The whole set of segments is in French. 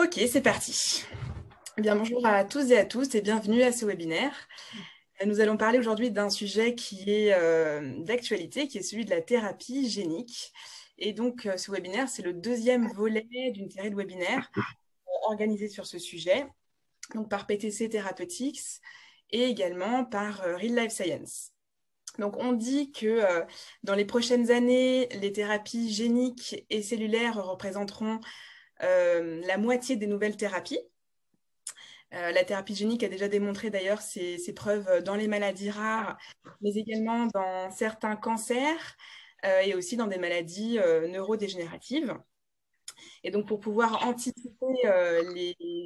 Ok, c'est parti. Eh bien, bonjour à tous et à tous et bienvenue à ce webinaire. Nous allons parler aujourd'hui d'un sujet qui est euh, d'actualité, qui est celui de la thérapie génique. Et donc, euh, ce webinaire, c'est le deuxième volet d'une série de webinaires euh, organisés sur ce sujet, donc par PTC Therapeutics et également par Real Life Science. Donc, on dit que dans les prochaines années, les thérapies géniques et cellulaires représenteront euh, la moitié des nouvelles thérapies. Euh, la thérapie génique a déjà démontré d'ailleurs ses, preuves dans les maladies rares, mais également dans certains cancers euh, et aussi dans des maladies neurodégénératives. Et donc, pour pouvoir anticiper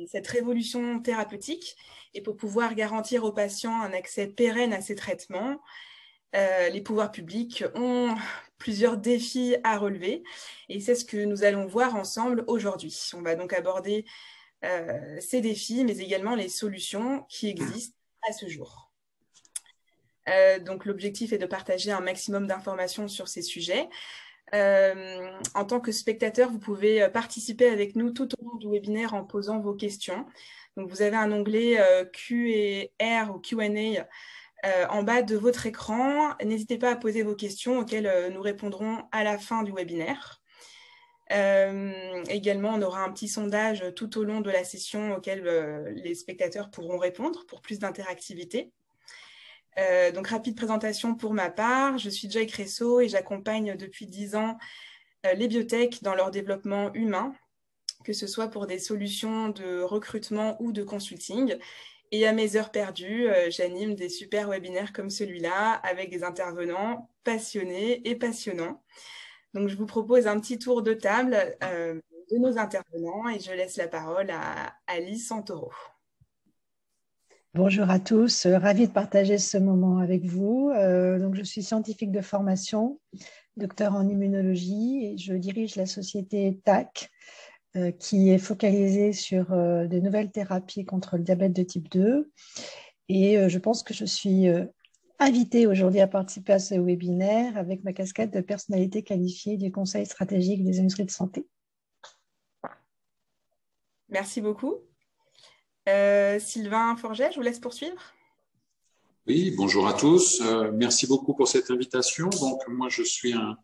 cette révolution thérapeutique et pour pouvoir garantir aux patients un accès pérenne à ces traitements, les pouvoirs publics ont plusieurs défis à relever. Et c'est ce que nous allons voir ensemble aujourd'hui. On va donc aborder euh, ces défis, mais également les solutions qui existent à ce jour. Euh, donc l'objectif est de partager un maximum d'informations sur ces sujets. Euh, en tant que spectateur, vous pouvez participer avec nous tout au long du webinaire en posant vos questions. Donc vous avez un onglet Q&R ou Q&A euh, en bas de votre écran. N'hésitez pas à poser vos questions auxquelles euh, nous répondrons à la fin du webinaire. Euh, également, on aura un petit sondage tout au long de la session auquel les spectateurs pourront répondre pour plus d'interactivité. donc, rapide présentation pour ma part. Je suis Joy Cresso et j'accompagne depuis 10 ans les biotech dans leur développement humain, que ce soit pour des solutions de recrutement ou de consulting. Et à mes heures perdues, euh, j'anime des super webinaires comme celui-là avec des intervenants passionnés et passionnants. Donc, je vous propose un petit tour de table euh, de nos intervenants et je laisse la parole à Alice Santoro. Bonjour à tous, euh, ravie de partager ce moment avec vous. donc, je suis scientifique de formation, docteur en immunologie et je dirige la société TAC, qui est focalisé sur euh, de nouvelles thérapies contre le diabète de type 2. Et euh, je pense que je suis invitée aujourd'hui à participer à ce webinaire avec ma casquette de personnalité qualifiée du Conseil stratégique des industries de santé. Merci beaucoup. Sylvain Forget, je vous laisse poursuivre. Oui, bonjour à tous. merci beaucoup pour cette invitation. Donc, moi, je suis un,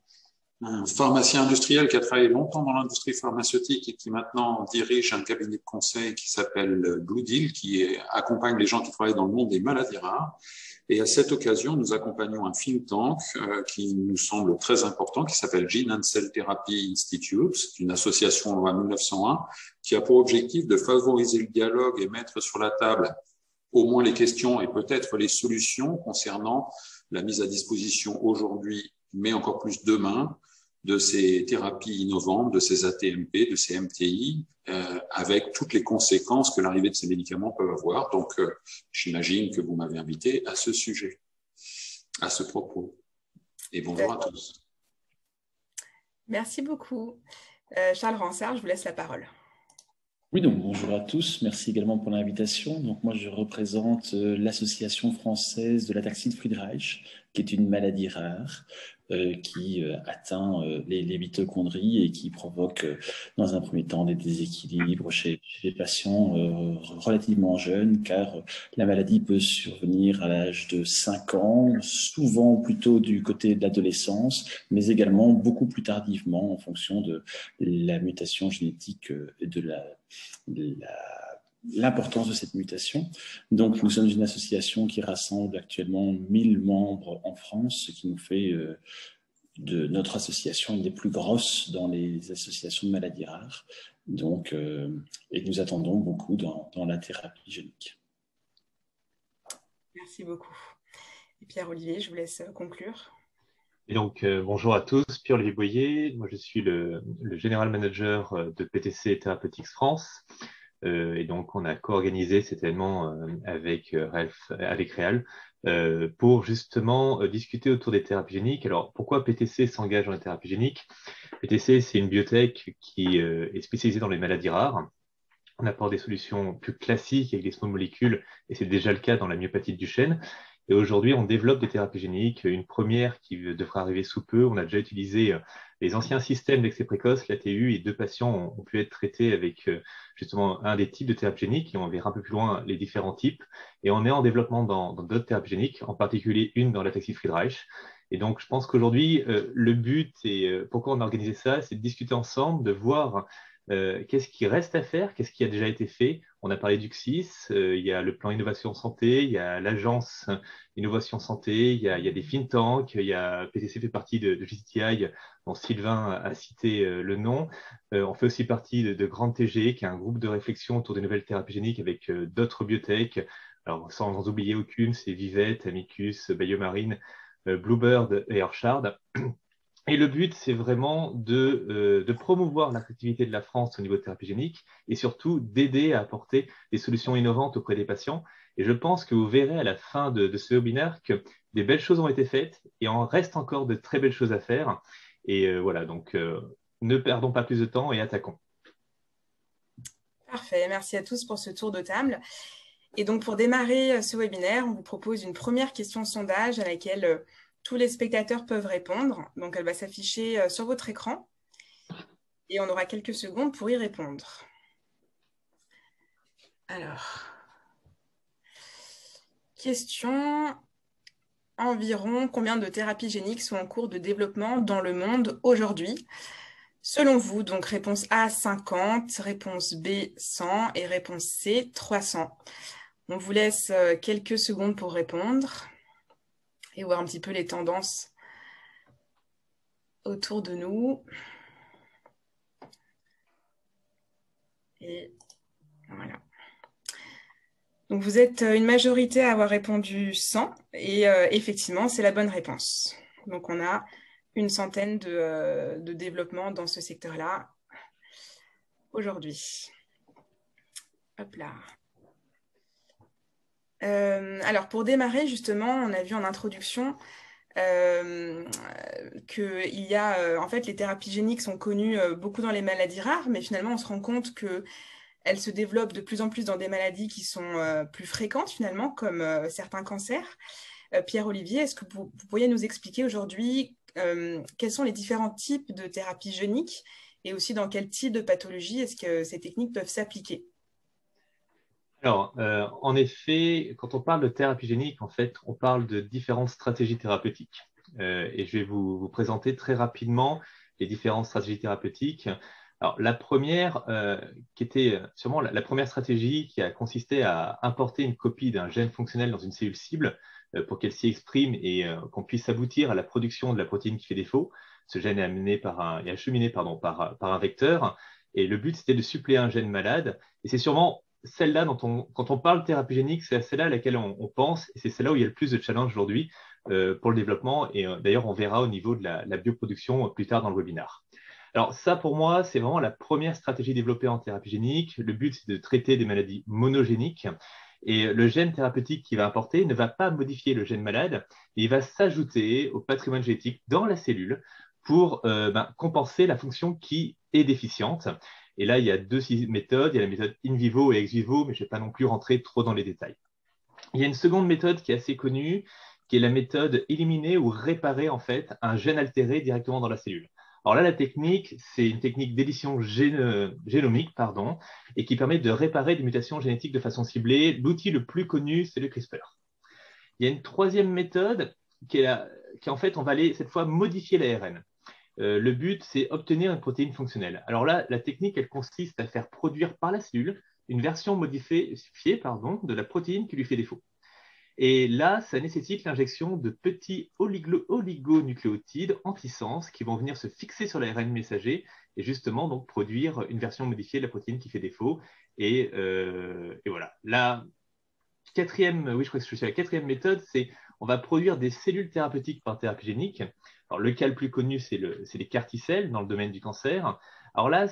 un pharmacien industriel qui a travaillé longtemps dans l'industrie pharmaceutique et qui maintenant dirige un cabinet de conseil qui s'appelle Blue Deal, qui accompagne les gens qui travaillent dans le monde des maladies rares. Et à cette occasion, nous accompagnons un think tank euh, qui nous semble très important, qui s'appelle Gene and Cell Therapy Institute, une association loi 1901, qui a pour objectif de favoriser le dialogue et mettre sur la table au moins les questions et peut-être les solutions concernant la mise à disposition aujourd'hui, mais encore plus demain, de ces thérapies innovantes, de ces ATMP, de ces MTI, euh, avec toutes les conséquences que l'arrivée de ces médicaments peuvent avoir. Donc, euh, j'imagine que vous m'avez invité à ce sujet, à ce propos. Et bonjour à tous. Merci beaucoup. Euh, Charles Ransard, je vous laisse la parole. Oui, donc bonjour à tous. Merci également pour l'invitation. Donc moi, je représente l'Association française de la taxie de Friedreich, qui est une maladie rare. Euh, qui euh, atteint euh, les, les, mitochondries et qui provoque dans un premier temps des déséquilibres chez, les patients relativement jeunes, car la maladie peut survenir à l'âge de 5 ans, souvent plutôt du côté de l'adolescence, mais également beaucoup plus tardivement en fonction de la mutation génétique de la, de la l'importance de cette mutation. Donc, nous sommes une association qui rassemble actuellement 1000 membres en France, ce qui nous fait euh, de notre association une des plus grosses dans les associations de maladies rares. Donc, euh, et nous attendons beaucoup dans, dans, la thérapie génique. Merci beaucoup. Et Pierre-Olivier, je vous laisse conclure. Et donc, euh, bonjour à tous, Pierre-Olivier Boyer. Moi, je suis le, le général manager de PTC Therapeutics France. Euh, et donc, on a co-organisé cet événement euh, avec, euh, Ralph, avec Real pour justement discuter autour des thérapies géniques. Alors, pourquoi PTC s'engage dans les thérapies géniques? PTC, c'est une biotech qui est spécialisée dans les maladies rares. On apporte des solutions plus classiques avec des small molécules, et c'est déjà le cas dans la myopathie du chêne. Et aujourd'hui, on développe des thérapies géniques. Une première qui devra arriver sous peu. On a déjà utilisé les anciens systèmes d'excès précoce, l'ATU, et deux patients ont, pu être traités avec justement un des types de thérapies géniques. Et on verra un peu plus loin les différents types. Et on est en développement dans d'autres thérapies géniques, en particulier une dans l'ataxie Friedreich. Et donc, je pense qu'aujourd'hui, le but et pourquoi on a organisé ça, c'est de discuter ensemble, de voir euh, qu'est-ce qui reste à faire Qu'est-ce qui a déjà été fait On a parlé du CSIS, euh, il y a le plan innovation santé, il y a l'agence innovation santé, il y a, des think il y a PTC fait partie de, de GTI, dont Sylvain a, cité euh, le nom. on fait aussi partie de, de Grande TG, qui est un groupe de réflexion autour des nouvelles thérapies géniques avec d'autres biotech. Alors, sans oublier aucune, c'est Vivette, Amicus, Biomarine, Bluebird et Orchard. Et le but, c'est vraiment de, euh, de promouvoir l'attractivité de la France au niveau de thérapie génique et surtout d'aider à apporter des solutions innovantes auprès des patients. Et je pense que vous verrez à la fin de, ce webinaire que des belles choses ont été faites et en reste encore de très belles choses à faire. Et euh, voilà, donc euh, ne perdons pas plus de temps et attaquons. Parfait, merci à tous pour ce tour de table. Et donc pour démarrer ce webinaire, on vous propose une première question sondage à laquelle tous les spectateurs peuvent répondre. Donc, elle va s'afficher euh, sur votre écran et on aura quelques secondes pour y répondre. Alors, question environ combien de thérapies géniques sont en cours de développement dans le monde aujourd'hui? Selon vous, donc réponse A 50, réponse B 100 et réponse C 300. On vous laisse euh, quelques secondes pour répondre et voir un petit peu les tendances autour de nous. Et voilà. Donc vous êtes une majorité à avoir répondu 100 et euh, effectivement c'est la bonne réponse. Donc on a une centaine de, euh, de développements dans ce secteur-là aujourd'hui. Hop là. Euh, alors, pour démarrer, justement, on a vu en introduction euh, qu'il y a, euh, en fait, les thérapies géniques sont connues euh, beaucoup dans les maladies rares, mais finalement, on se rend compte qu'elles se développent de plus en plus dans des maladies qui sont plus fréquentes, finalement, comme certains cancers. Pierre-Olivier, est-ce que vous, pourriez nous expliquer aujourd'hui quels sont les différents types de thérapies géniques et aussi dans quel type de pathologie est-ce que ces techniques peuvent s'appliquer? Alors, euh, en effet, quand on parle de thérapie génique, en fait, on parle de différentes stratégies thérapeutiques. Euh, et je vais vous, vous, présenter très rapidement les différentes stratégies thérapeutiques. Alors, la première, euh, qui était sûrement la, première stratégie qui a consisté à importer une copie d'un gène fonctionnel dans une cellule cible euh, pour qu'elle s'y exprime et euh, qu'on puisse aboutir à la production de la protéine qui fait défaut. Ce gène est amené par un, est acheminé pardon, par, par un vecteur. Et le but, c'était de suppléer un gène malade. Et c'est sûrement celle-là, on, quand on parle thérapie génique, c'est celle-là à laquelle on, pense, et c'est celle-là où il y a le plus de challenge aujourd'hui euh, pour le développement. Et euh, d'ailleurs, on verra au niveau de la, bioproduction euh, plus tard dans le webinaire. Alors ça, pour moi, c'est vraiment la première stratégie développée en thérapie génique. Le but, c'est de traiter des maladies monogéniques. Et le gène thérapeutique qui va apporter ne va pas modifier le gène malade, mais il va s'ajouter au patrimoine génétique dans la cellule pour ben, compenser la fonction qui est déficiente. Et là, il y a deux méthodes. Il y a la méthode in vivo et ex vivo, mais je ne vais pas non plus rentrer trop dans les détails. Il y a une seconde méthode qui est assez connue, qui est la méthode éliminer ou réparer en fait un gène altéré directement dans la cellule. Alors là, la technique, c'est une technique d'édition génomique, pardon, et qui permet de réparer des mutations génétiques de façon ciblée. L'outil le plus connu, c'est le CRISPR. Il y a une troisième méthode qui est, qui en fait, on va aller cette fois modifier l'ARN. Euh, le but, c'est obtenir une protéine fonctionnelle. Alors là, la technique, elle consiste à faire produire par la cellule une version modifiée de la protéine qui lui fait défaut. Et là, ça nécessite l'injection de petits oligonucléotides antisens qui vont venir se fixer sur l'ARN messager et justement donc produire une version modifiée de la protéine qui fait défaut. Et, euh, voilà. La quatrième, oui, je crois que la quatrième méthode, c'est on va produire des cellules thérapeutiques par thérapie génique le cas le plus connu, c'est le, les carticelles dans le domaine du cancer. Alors là,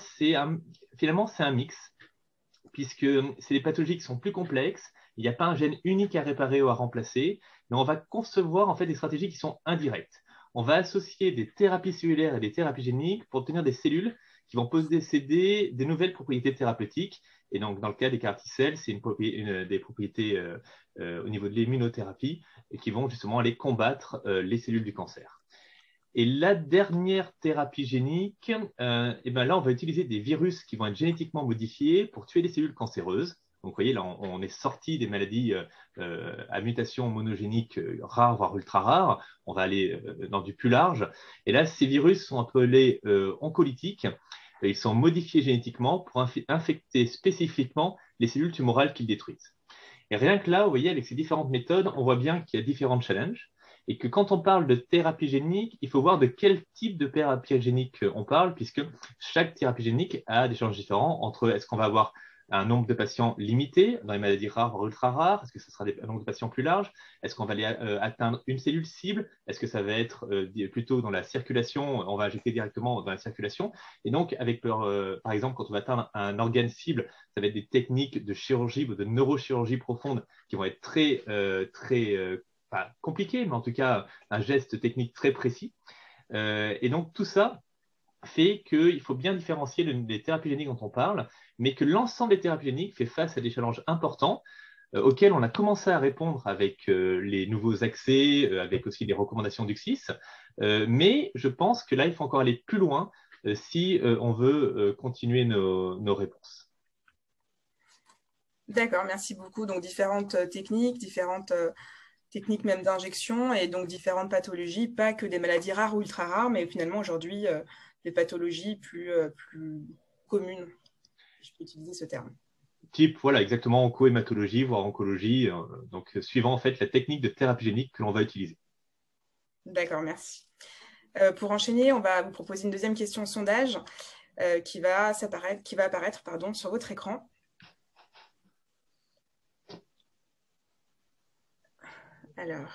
finalement, c'est un mix, puisque c'est des pathologies qui sont plus complexes. Il n'y a pas un gène unique à réparer ou à remplacer, mais on va concevoir en fait des stratégies qui sont indirectes. On va associer des thérapies cellulaires et des thérapies géniques pour obtenir des cellules qui vont posséder des nouvelles propriétés thérapeutiques. Et donc, dans le cas des carticelles, c'est une, des propriétés au niveau de l'immunothérapie qui vont justement aller combattre les cellules du cancer. Et la dernière thérapie génique, euh, et ben là, on va utiliser des virus qui vont être génétiquement modifiés pour tuer les cellules cancéreuses. Donc, vous voyez, là, on, est sorti des maladies euh, euh, à mutation monogénique rares, voire ultra rares. On va aller dans du plus large. Et là, ces virus sont appelés oncolytiques. Ils sont modifiés génétiquement pour infecter spécifiquement les cellules tumorales qu'ils détruisent. Et rien que là, vous voyez, avec ces différentes méthodes, on voit bien qu'il y a différents challenges et que quand on parle de thérapie génique, il faut voir de quel type de thérapie génique on parle, puisque chaque thérapie génique a des changes différents entre est-ce qu'on va avoir un nombre de patients limité dans les maladies rares ou ultra rares Est-ce que ce sera un nombre de patients plus large Est-ce qu'on va aller euh, atteindre une cellule cible Est-ce que ça va être euh, plutôt dans la circulation On va injecter directement dans la circulation. Et donc, avec euh, par exemple, quand on va atteindre un organe cible, ça va être des techniques de chirurgie ou de neurochirurgie profonde qui vont être très, très compliqué, mais en tout cas un geste technique très précis. Euh, et donc tout ça fait qu'il faut bien différencier les thérapies géniques dont on parle, mais que l'ensemble des thérapies géniques fait face à des challenges importants euh, auxquels on a commencé à répondre avec euh, les nouveaux accès, avec aussi les recommandations du CSIS. mais je pense que là, il faut encore aller plus loin si on veut continuer nos, nos réponses. D'accord, merci beaucoup. Donc différentes techniques, différentes techniques même d'injection et donc différentes pathologies, pas que des maladies rares ou ultra rares, mais finalement aujourd'hui euh, des pathologies plus, euh, plus communes. Je peux utiliser ce terme. Type, voilà, exactement, oncohématologie, voire oncologie, euh, donc suivant en fait la technique de thérapie génique que l'on va utiliser. D'accord, merci. pour enchaîner, on va vous proposer une deuxième question sondage qui va, qui va apparaître pardon, sur votre écran. Alors,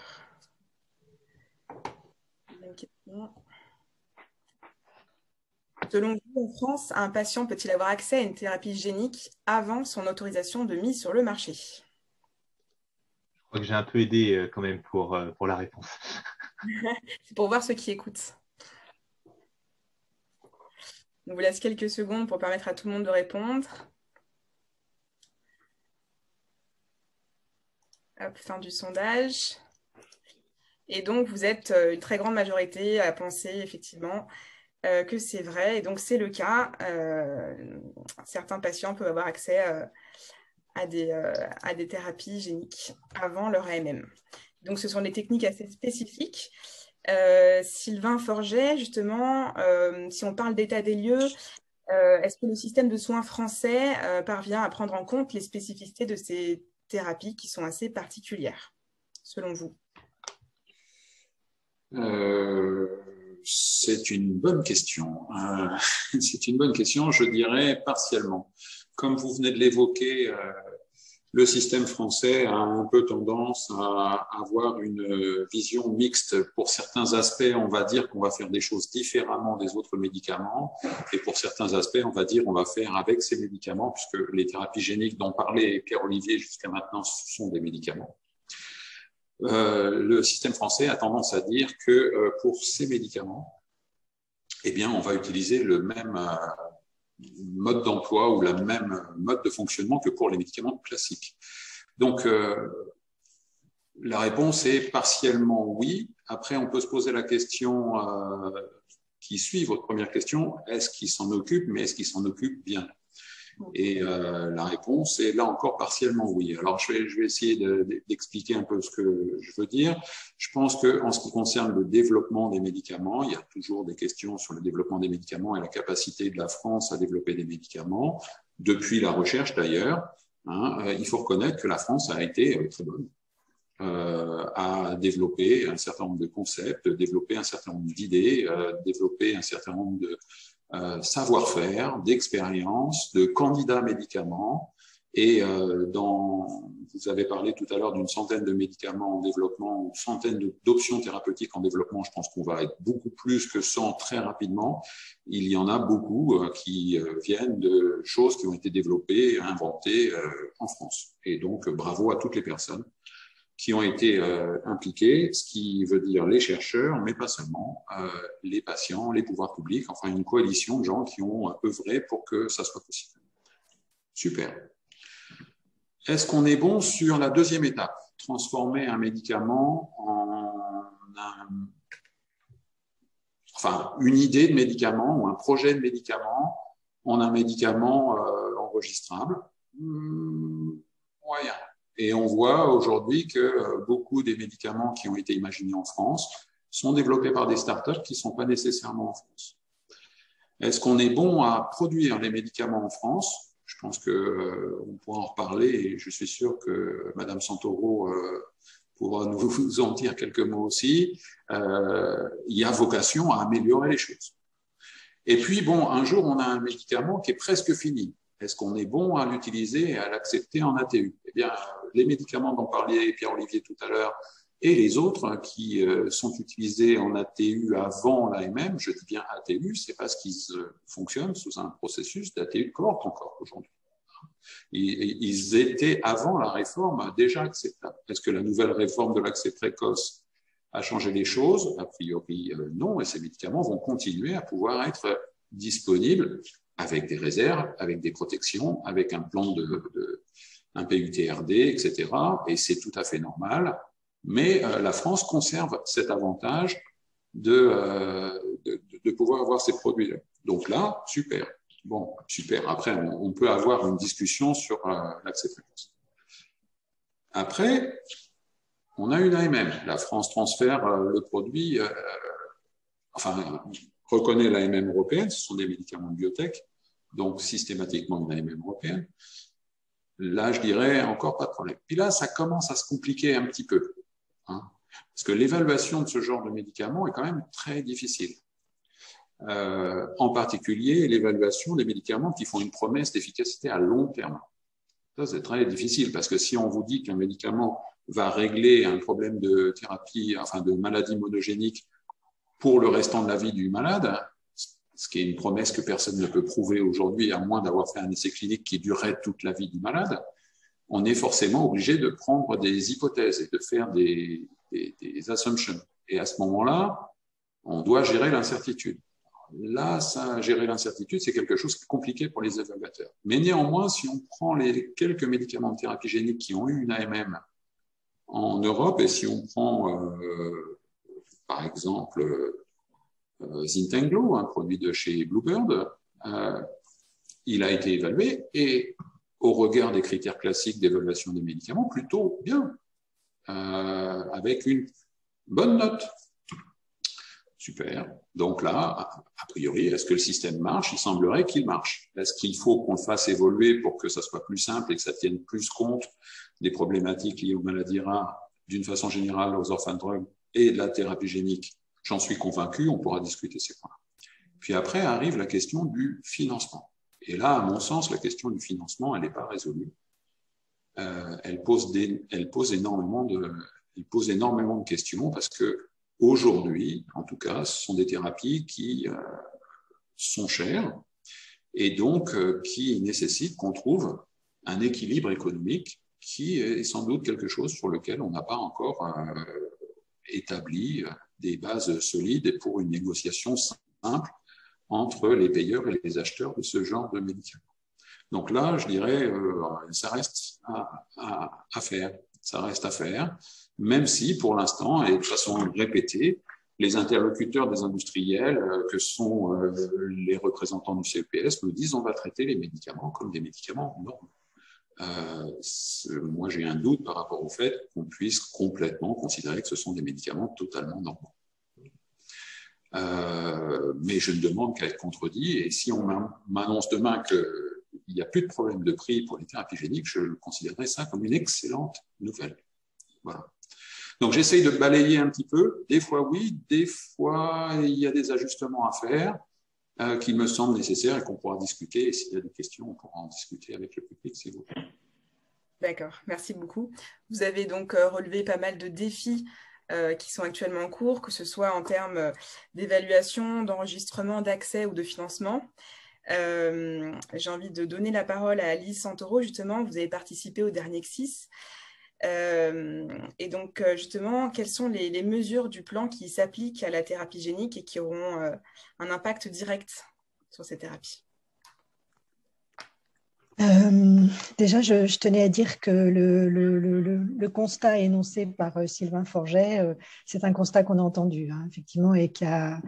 Selon vous, en France, un patient peut-il avoir accès à une thérapie génique avant son autorisation de mise sur le marché? Je crois que j'ai un peu aidé euh, quand même pour, euh, pour la réponse. C'est pour voir ceux qui écoutent. On vous laisse quelques secondes pour permettre à tout le monde de répondre. Fin du sondage. Et donc, vous êtes euh, une très grande majorité à penser effectivement euh, que c'est vrai. Et donc, c'est le cas. Euh, certains patients peuvent avoir accès à, des, à des thérapies géniques avant leur AMM. Donc, ce sont des techniques assez spécifiques. Sylvain Forget, justement, si on parle d'état des lieux, est-ce que le système de soins français parvient à prendre en compte les spécificités de ces qui sont assez particulières, selon vous? Euh, C'est une bonne question. Euh, c'est une bonne question, je dirais partiellement. Comme vous venez de l'évoquer, euh, le système français a un peu tendance à avoir une vision mixte. Pour certains aspects, on va dire qu'on va faire des choses différemment des autres médicaments, et pour certains aspects, on va dire on va faire avec ces médicaments, puisque les thérapies géniques dont parlait Pierre-Olivier jusqu'à maintenant sont des médicaments. Euh, le système français a tendance à dire que euh, pour ces médicaments, eh bien, on va utiliser le même euh, mode d'emploi ou la même mode de fonctionnement que pour les médicaments classiques. Donc, euh, la réponse est partiellement oui. Après, on peut se poser la question euh, qui suit votre première question, est-ce qu'il s'en occupe, mais est-ce qu'il s'en occupe bien? Et euh, la réponse est là encore partiellement oui. Alors je vais, je vais essayer d'expliquer un peu ce que je veux dire. Je pense que en ce qui concerne le développement des médicaments, il y a toujours des questions sur le développement des médicaments et la capacité de la France à développer des médicaments, depuis la recherche d'ailleurs. Hein, euh, il faut reconnaître que la France a été euh, très bonne. Euh, à développer un certain nombre de concepts, développer un certain nombre d'idées, développer un certain nombre de, euh, savoir-faire, d'expérience, de candidats médicaments. Et euh, dans, vous avez parlé tout à l'heure d'une centaine de médicaments en développement, une centaine d'options thérapeutiques en développement. Je pense qu'on va être beaucoup plus que 100 très rapidement. Il y en a beaucoup euh, qui viennent de choses qui ont été développées, inventées en France. Et donc, bravo à toutes les personnes qui ont été euh, impliqués, ce qui veut dire les chercheurs, mais pas seulement, euh, les patients, les pouvoirs publics, enfin une coalition de gens qui ont œuvré pour que ça soit possible. Super. Est-ce qu'on est bon sur la deuxième étape, transformer un médicament en un, enfin une idée de médicament ou un projet de médicament en un médicament euh, enregistrable? Hmm, Moyen. Et on voit aujourd'hui que euh, beaucoup des médicaments qui ont été imaginés en France sont développés par des startups qui ne sont pas nécessairement en France. Est-ce qu'on est bon à produire les médicaments en France? Je pense qu'on euh, pourra en reparler et je suis sûr que Madame Santoro euh, pourra nous en dire quelques mots aussi. il y a vocation à améliorer les choses. Et puis, bon, un jour, on a un médicament qui est presque fini. Est-ce qu'on est bon à l'utiliser et à l'accepter en ATU Eh bien, les médicaments dont parlait Pierre-Olivier tout à l'heure et les autres qui euh, sont utilisés en ATU avant l'AMM, je dis bien ATU, c'est parce qu'ils euh, fonctionnent sous un processus d'ATU cohorte encore aujourd'hui. Ils étaient avant la réforme déjà acceptables. Est-ce que la nouvelle réforme de l'accès précoce a changé les choses? A priori, euh, non, et ces médicaments vont continuer à pouvoir être disponibles avec des réserves, avec des protections, avec un plan de, de un PUTRD, etc. Et c'est tout à fait normal. Mais euh, la France conserve cet avantage de, euh, de, pouvoir avoir ces produits-là. Donc là, super. Bon, super. Après, on, peut avoir une discussion sur euh, l'accès précoce. Après, on a une AMM. La France transfère le produit, enfin, reconnaît l'AMM européenne, ce sont des médicaments de biotech, donc systématiquement une AMM européenne. Là, je dirais encore pas de problème. Puis là, ça commence à se compliquer un petit peu. Hein, parce que l'évaluation de ce genre de médicaments est quand même très difficile. Euh, en particulier, l'évaluation des médicaments qui font une promesse d'efficacité à long terme. Ça, c'est très difficile parce que si on vous dit qu'un médicament va régler un problème de thérapie, enfin de maladie monogénique pour le restant de la vie du malade, ce qui est une promesse que personne ne peut prouver aujourd'hui, à moins d'avoir fait un essai clinique qui durerait toute la vie du malade, on est forcément obligé de prendre des hypothèses et de faire des, assumptions. Et à ce moment-là, on doit gérer l'incertitude. Là, ça, gérer l'incertitude, c'est quelque chose qui est compliqué pour les évaluateurs. Mais néanmoins, si on prend les quelques médicaments de thérapie génique qui ont eu une AMM en Europe, et si on prend, euh, par exemple, euh, Zintenglo, un produit de chez Bluebird, euh, il a été évalué et au regard des critères classiques d'évaluation des médicaments, plutôt bien, euh, avec une bonne note. Super. Donc là, a priori, est-ce que le système marche? Il semblerait qu'il marche. Est-ce qu'il faut qu'on le fasse évoluer pour que ça soit plus simple et que ça tienne plus compte des problématiques liées aux maladies rares, d'une façon générale aux orphan drugs? Et de la thérapie génique J'en suis convaincu, on pourra discuter ces points. Puis après arrive la question du financement. Et là, à mon sens, la question du financement, elle n'est pas résolue. Euh, elle, pose des, elle, pose énormément de, elle pose énormément de questions parce que aujourd'hui, en tout cas, ce sont des thérapies qui euh, sont chères et donc euh, qui nécessitent qu'on trouve un équilibre économique qui est sans doute quelque chose sur lequel on n'a pas encore euh, établi des bases solides pour une négociation simple entre les payeurs et les acheteurs de ce genre de médicaments. Donc là, je dirais, euh, ça reste à, faire. Ça reste à faire, même si pour l'instant, et de façon répétée, les interlocuteurs des industriels, euh, que sont euh, les représentants du CEPS, nous disent on va traiter les médicaments comme des médicaments normaux. Euh, moi, j'ai un doute par rapport au fait qu'on puisse complètement considérer que ce sont des médicaments totalement normaux. Euh, mais je ne demande qu'à être contredit. Et si on m'annonce demain qu'il n'y a plus de problème de prix pour les thérapies géniques, je considérerais ça comme une excellente nouvelle. Voilà. Donc j'essaye de balayer un petit peu. Des fois oui, des fois il y a des ajustements à faire euh, qui me semblent nécessaires et qu'on pourra discuter. Et s'il y a des questions, on pourra en discuter avec le public, s'il vous plaît. D'accord, merci beaucoup. Vous avez donc euh, relevé pas mal de défis euh, qui sont actuellement en cours, que ce soit en termes d'évaluation, d'enregistrement, d'accès ou de financement. J'ai envie de donner la parole à Alice Santoro, justement. Vous avez participé au dernier XIS. Et donc, justement, quelles sont les, mesures du plan qui s'appliquent à la thérapie génique et qui auront un impact direct sur ces thérapies? Euh, déjà, je, tenais à dire que le, constat énoncé par euh, Sylvain Forget, euh, c'est un constat qu'on a entendu, hein, effectivement, et, qui a,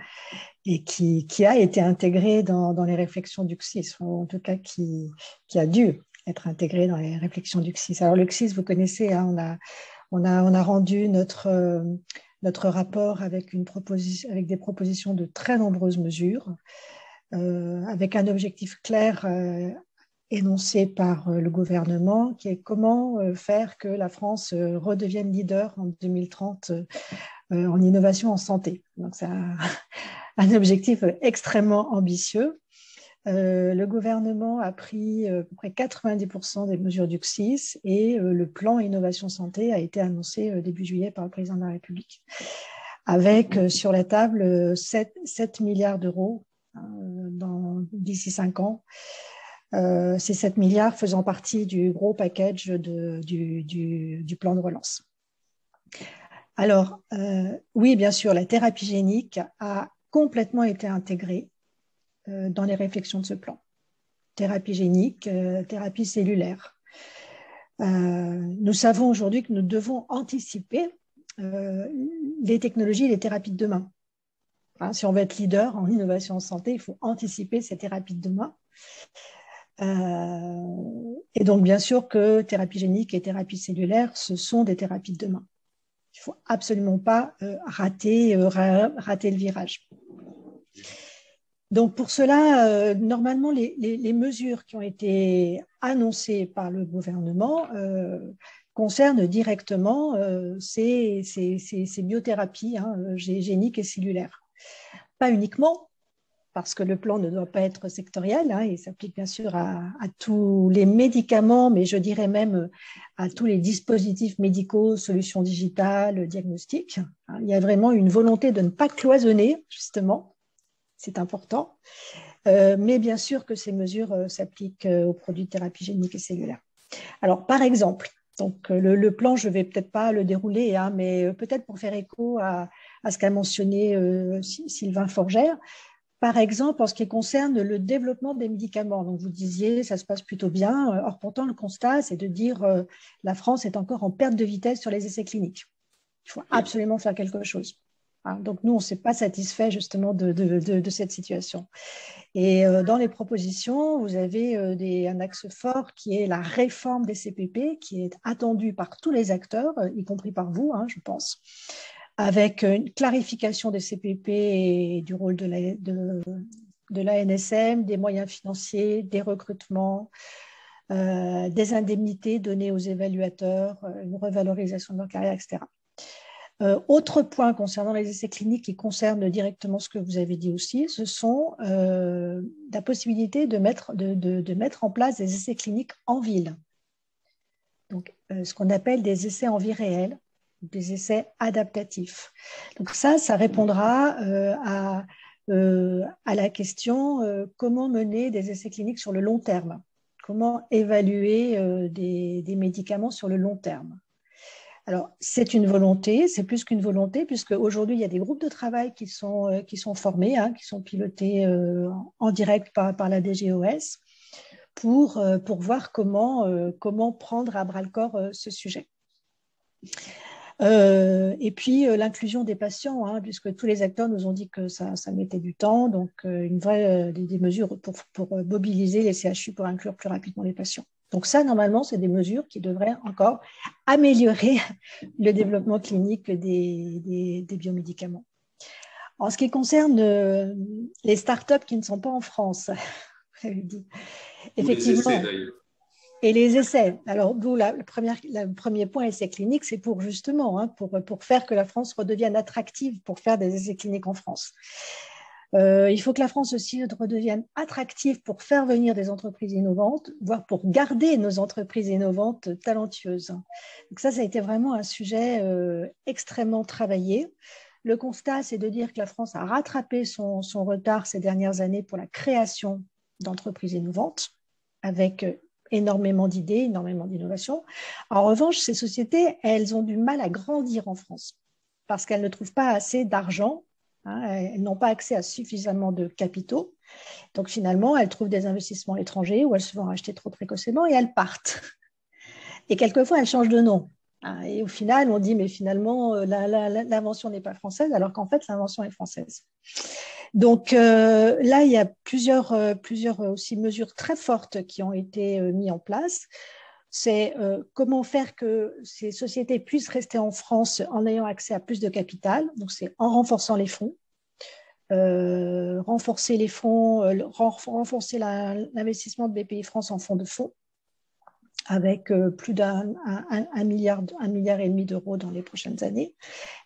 été intégré dans, les réflexions du CSIS, ou en tout cas qui, a dû être intégré dans les réflexions du CSIS. Alors, le CSIS, vous connaissez, hein, on, a, rendu notre, notre rapport avec, des propositions de très nombreuses mesures. avec un objectif clair énoncé par euh, le gouvernement, qui est comment euh, faire que la France euh, redevienne leader en 2030 en innovation en santé. Donc c'est un, objectif extrêmement ambitieux. Le gouvernement a pris à peu près 90% des mesures du CSIS et le plan innovation santé a été annoncé début juillet par le président de la République, avec sur la table 7, 7 milliards d'euros d'ici 5 ans euh, ces 7 milliards faisant partie du gros package du, plan de relance. Alors, euh, oui, bien sûr, la thérapie génique a complètement été intégrée euh, dans les réflexions de ce plan. Thérapie génique, thérapie cellulaire. nous savons aujourd'hui que nous devons anticiper les technologies et les thérapies de demain. Hein, si on veut être leader en innovation en santé, il faut anticiper ces thérapies de demain. Euh, et donc, bien sûr que thérapie génique et thérapie cellulaire, ce sont des thérapies de demain. Il ne faut absolument pas euh, euh, rater le virage. Donc, pour cela, normalement, les, les, mesures qui ont été annoncées par le gouvernement concernent directement ces, ces, ces, biothérapies hein, géniques et cellulaires. Pas uniquement, parce que le plan ne doit pas être sectoriel. Hein, il s'applique bien sûr à, tous les médicaments, mais je dirais même à tous les dispositifs médicaux, solutions digitales, diagnostics. Hein, il y a vraiment une volonté de ne pas cloisonner, justement. C'est important. Euh, mais bien sûr que ces mesures euh, s'appliquent euh, aux produits de thérapie génique et cellulaire. Alors, par exemple, donc le, plan, je ne vais peut-être pas le dérouler, hein, mais peut-être pour faire écho à, à ce qu'a mentionné Sylvain Forgère, par exemple, en ce qui concerne le développement des médicaments, donc vous disiez, ça se passe plutôt bien. Or, pourtant, le constat, c'est de dire la France est encore en perte de vitesse sur les essais cliniques. Il faut absolument faire quelque chose. Hein, donc, nous, on ne s'est pas satisfait justement de, cette situation. Et euh, dans les propositions, vous avez euh, un axe fort qui est la réforme des CPP, qui est attendue par tous les acteurs, y compris par vous, hein, je pense avec une clarification des CPP et du rôle de la, de, l'ANSM, des moyens financiers, des recrutements, euh, des indemnités données aux évaluateurs, euh, une revalorisation de leur carrière, etc. Euh, autre point concernant les essais cliniques qui concerne directement ce que vous avez dit aussi, ce sont la possibilité de mettre, de, mettre en place des essais cliniques en ville. Donc, ce qu'on appelle des essais en vie réelle, des essais adaptatifs. Donc ça, ça répondra euh, à, euh, la question euh, comment mener des essais cliniques sur le long terme, comment évaluer des, médicaments sur le long terme? Alors, c'est une volonté, c'est plus qu'une volonté, puisque aujourd'hui, il y a des groupes de travail qui sont, qui sont formés, hein, qui sont pilotés en direct par, par la DGOS, pour, pour voir comment, comment prendre à bras le corps ce sujet. Euh, et puis euh, l'inclusion des patients, hein, puisque tous les acteurs nous ont dit que ça, mettait du temps, donc euh, une vraie des, mesures pour, pour, mobiliser les CHU pour inclure plus rapidement les patients. Donc ça, normalement, c'est des mesures qui devraient encore améliorer le développement clinique des, des, biomédicaments. En ce qui concerne les startups qui ne sont pas en France, effectivement, et les essais. Alors, d'où le premier point essai clinique, c'est pour justement, hein, pour, pour, faire que la France redevienne attractive pour faire des essais cliniques en France. Euh, il faut que la France aussi redevienne attractive pour faire venir des entreprises innovantes, voire pour garder nos entreprises innovantes talentueuses. Donc ça, ça a été vraiment un sujet euh, extrêmement travaillé. Le constat, c'est de dire que la France a rattrapé son, son retard ces dernières années pour la création d'entreprises innovantes, avec énormément d'idées, énormément d'innovations. En revanche, ces sociétés, elles ont du mal à grandir en France parce qu'elles ne trouvent pas assez d'argent, hein, elles n'ont pas accès à suffisamment de capitaux. Donc finalement, elles trouvent des investissements étrangers ou elles se font acheter trop précocement et elles partent. Et quelquefois, elles changent de nom. Hein, et au final, on dit, mais finalement, euh, l'invention n'est pas française, alors qu'en fait, l'invention est française. Donc euh, là, il y a plusieurs, euh, plusieurs aussi mesures très fortes qui ont été mises en place. C'est comment faire que ces sociétés puissent rester en France en ayant accès à plus de capital. Donc c'est en renforçant les fonds, renforcer les fonds, renforcer l'investissement de BPI France en fonds de fonds avec euh, plus d'un milliard, un milliard et demi d'euros dans les prochaines années.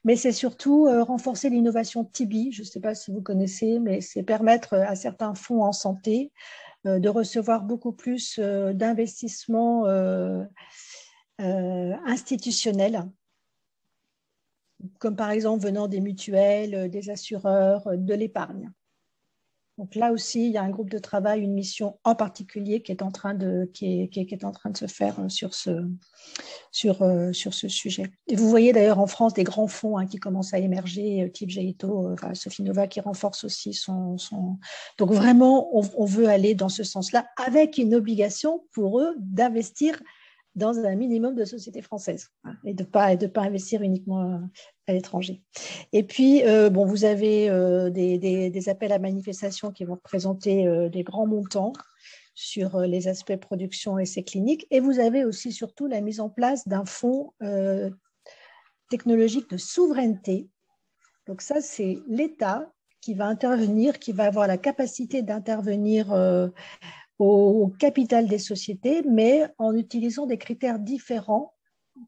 Mais c'est surtout euh, renforcer l'innovation TIBI. Je ne sais pas si vous connaissez, mais c'est permettre à certains fonds en santé euh, de recevoir beaucoup plus d'investissements institutionnels, comme par exemple venant des mutuelles, des assureurs, de l'épargne. Donc là aussi, il y a un groupe de travail, une mission en particulier qui est en train de, qui est, qui est, en train de se faire euh, sur ce, sur, euh, sur ce sujet. Et vous voyez d'ailleurs en France des grands fonds hein, qui commencent à émerger, euh, type Jaito, enfin, Sophie Nova qui renforce aussi son... son... Donc vraiment, on veut aller dans ce sens-là avec une obligation pour eux d'investir dans un minimum de sociétés françaises hein, et de ne pas, de pas investir uniquement à l'étranger. Et puis, euh, bon, vous avez euh, des, des, appels à manifestation qui vont représenter euh, des grands montants sur les aspects production et essais cliniques. Et vous avez aussi surtout la mise en place d'un fonds technologique de souveraineté. Donc ça, c'est l'État qui va intervenir, qui va avoir la capacité d'intervenir au capital des sociétés, mais en utilisant des critères différents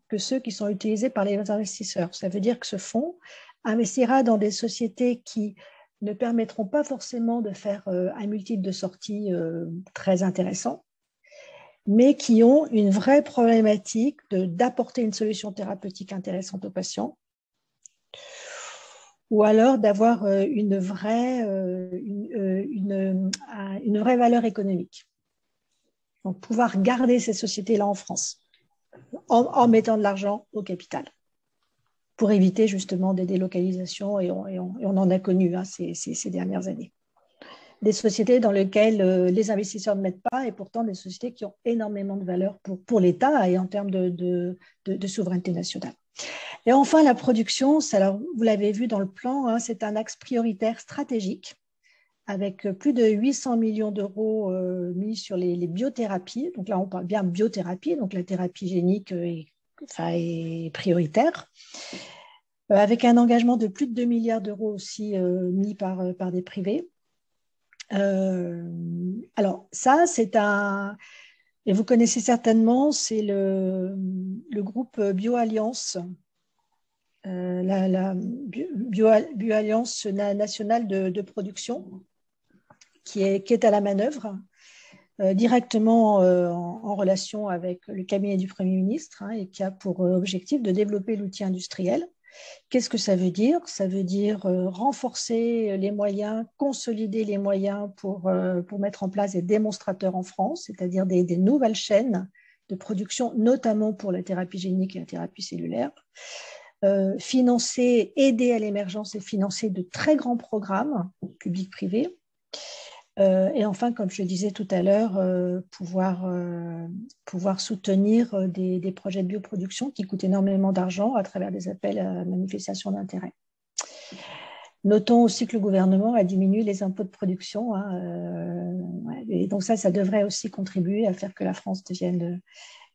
que ceux qui sont utilisés par les investisseurs. Ça veut dire que ce fonds investira dans des sociétés qui ne permettront pas forcément de faire euh, un multiple de sorties euh, très intéressant, mais qui ont une vraie problématique d'apporter une solution thérapeutique intéressante aux patients, ou alors d'avoir euh, une, vraie, une, une, vraie valeur économique. Donc pouvoir garder ces sociétés-là en France en, mettant de l'argent au capital pour éviter justement des délocalisations et on, en a connu hein, ces, dernières années. Des sociétés dans lesquelles euh, les investisseurs ne mettent pas et pourtant des sociétés qui ont énormément de valeur pour, pour l'État et en termes de, de, souveraineté nationale. Et enfin, la production, alors, vous l'avez vu dans le plan, hein, c'est un axe prioritaire stratégique avec plus de 800 millions d'euros euh, mis sur les, biothérapies. Donc là, on parle bien biothérapie, donc la thérapie génique est, est prioritaire. Euh, avec un engagement de plus de 2 milliards d'euros aussi euh, mis par, par des privés. alors ça, c'est un... Et vous connaissez certainement, c'est le, le, groupe BioAlliance, la, la BioAlliance nationale de, production, qui est, à la manœuvre, euh, directement euh, en, relation avec le cabinet du Premier ministre hein, et qui a pour euh, objectif de développer l'outil industriel. Qu'est-ce que ça veut dire? Ça veut dire renforcer les moyens, consolider les moyens pour, pour mettre en place des démonstrateurs en France, c'est-à-dire des, nouvelles chaînes de production, notamment pour la thérapie génique et la thérapie cellulaire. Financer, aider à l'émergence et financer de très grands programmes publics-privés euh, et enfin, comme je disais tout à l'heure, euh, pouvoir, euh, pouvoir soutenir des, des, projets de bioproduction qui coûtent énormément d'argent à travers des appels à manifestation d'intérêt. Notons aussi que le gouvernement a diminué les impôts de production. Hein, et donc ça, ça devrait aussi contribuer à faire que la France devienne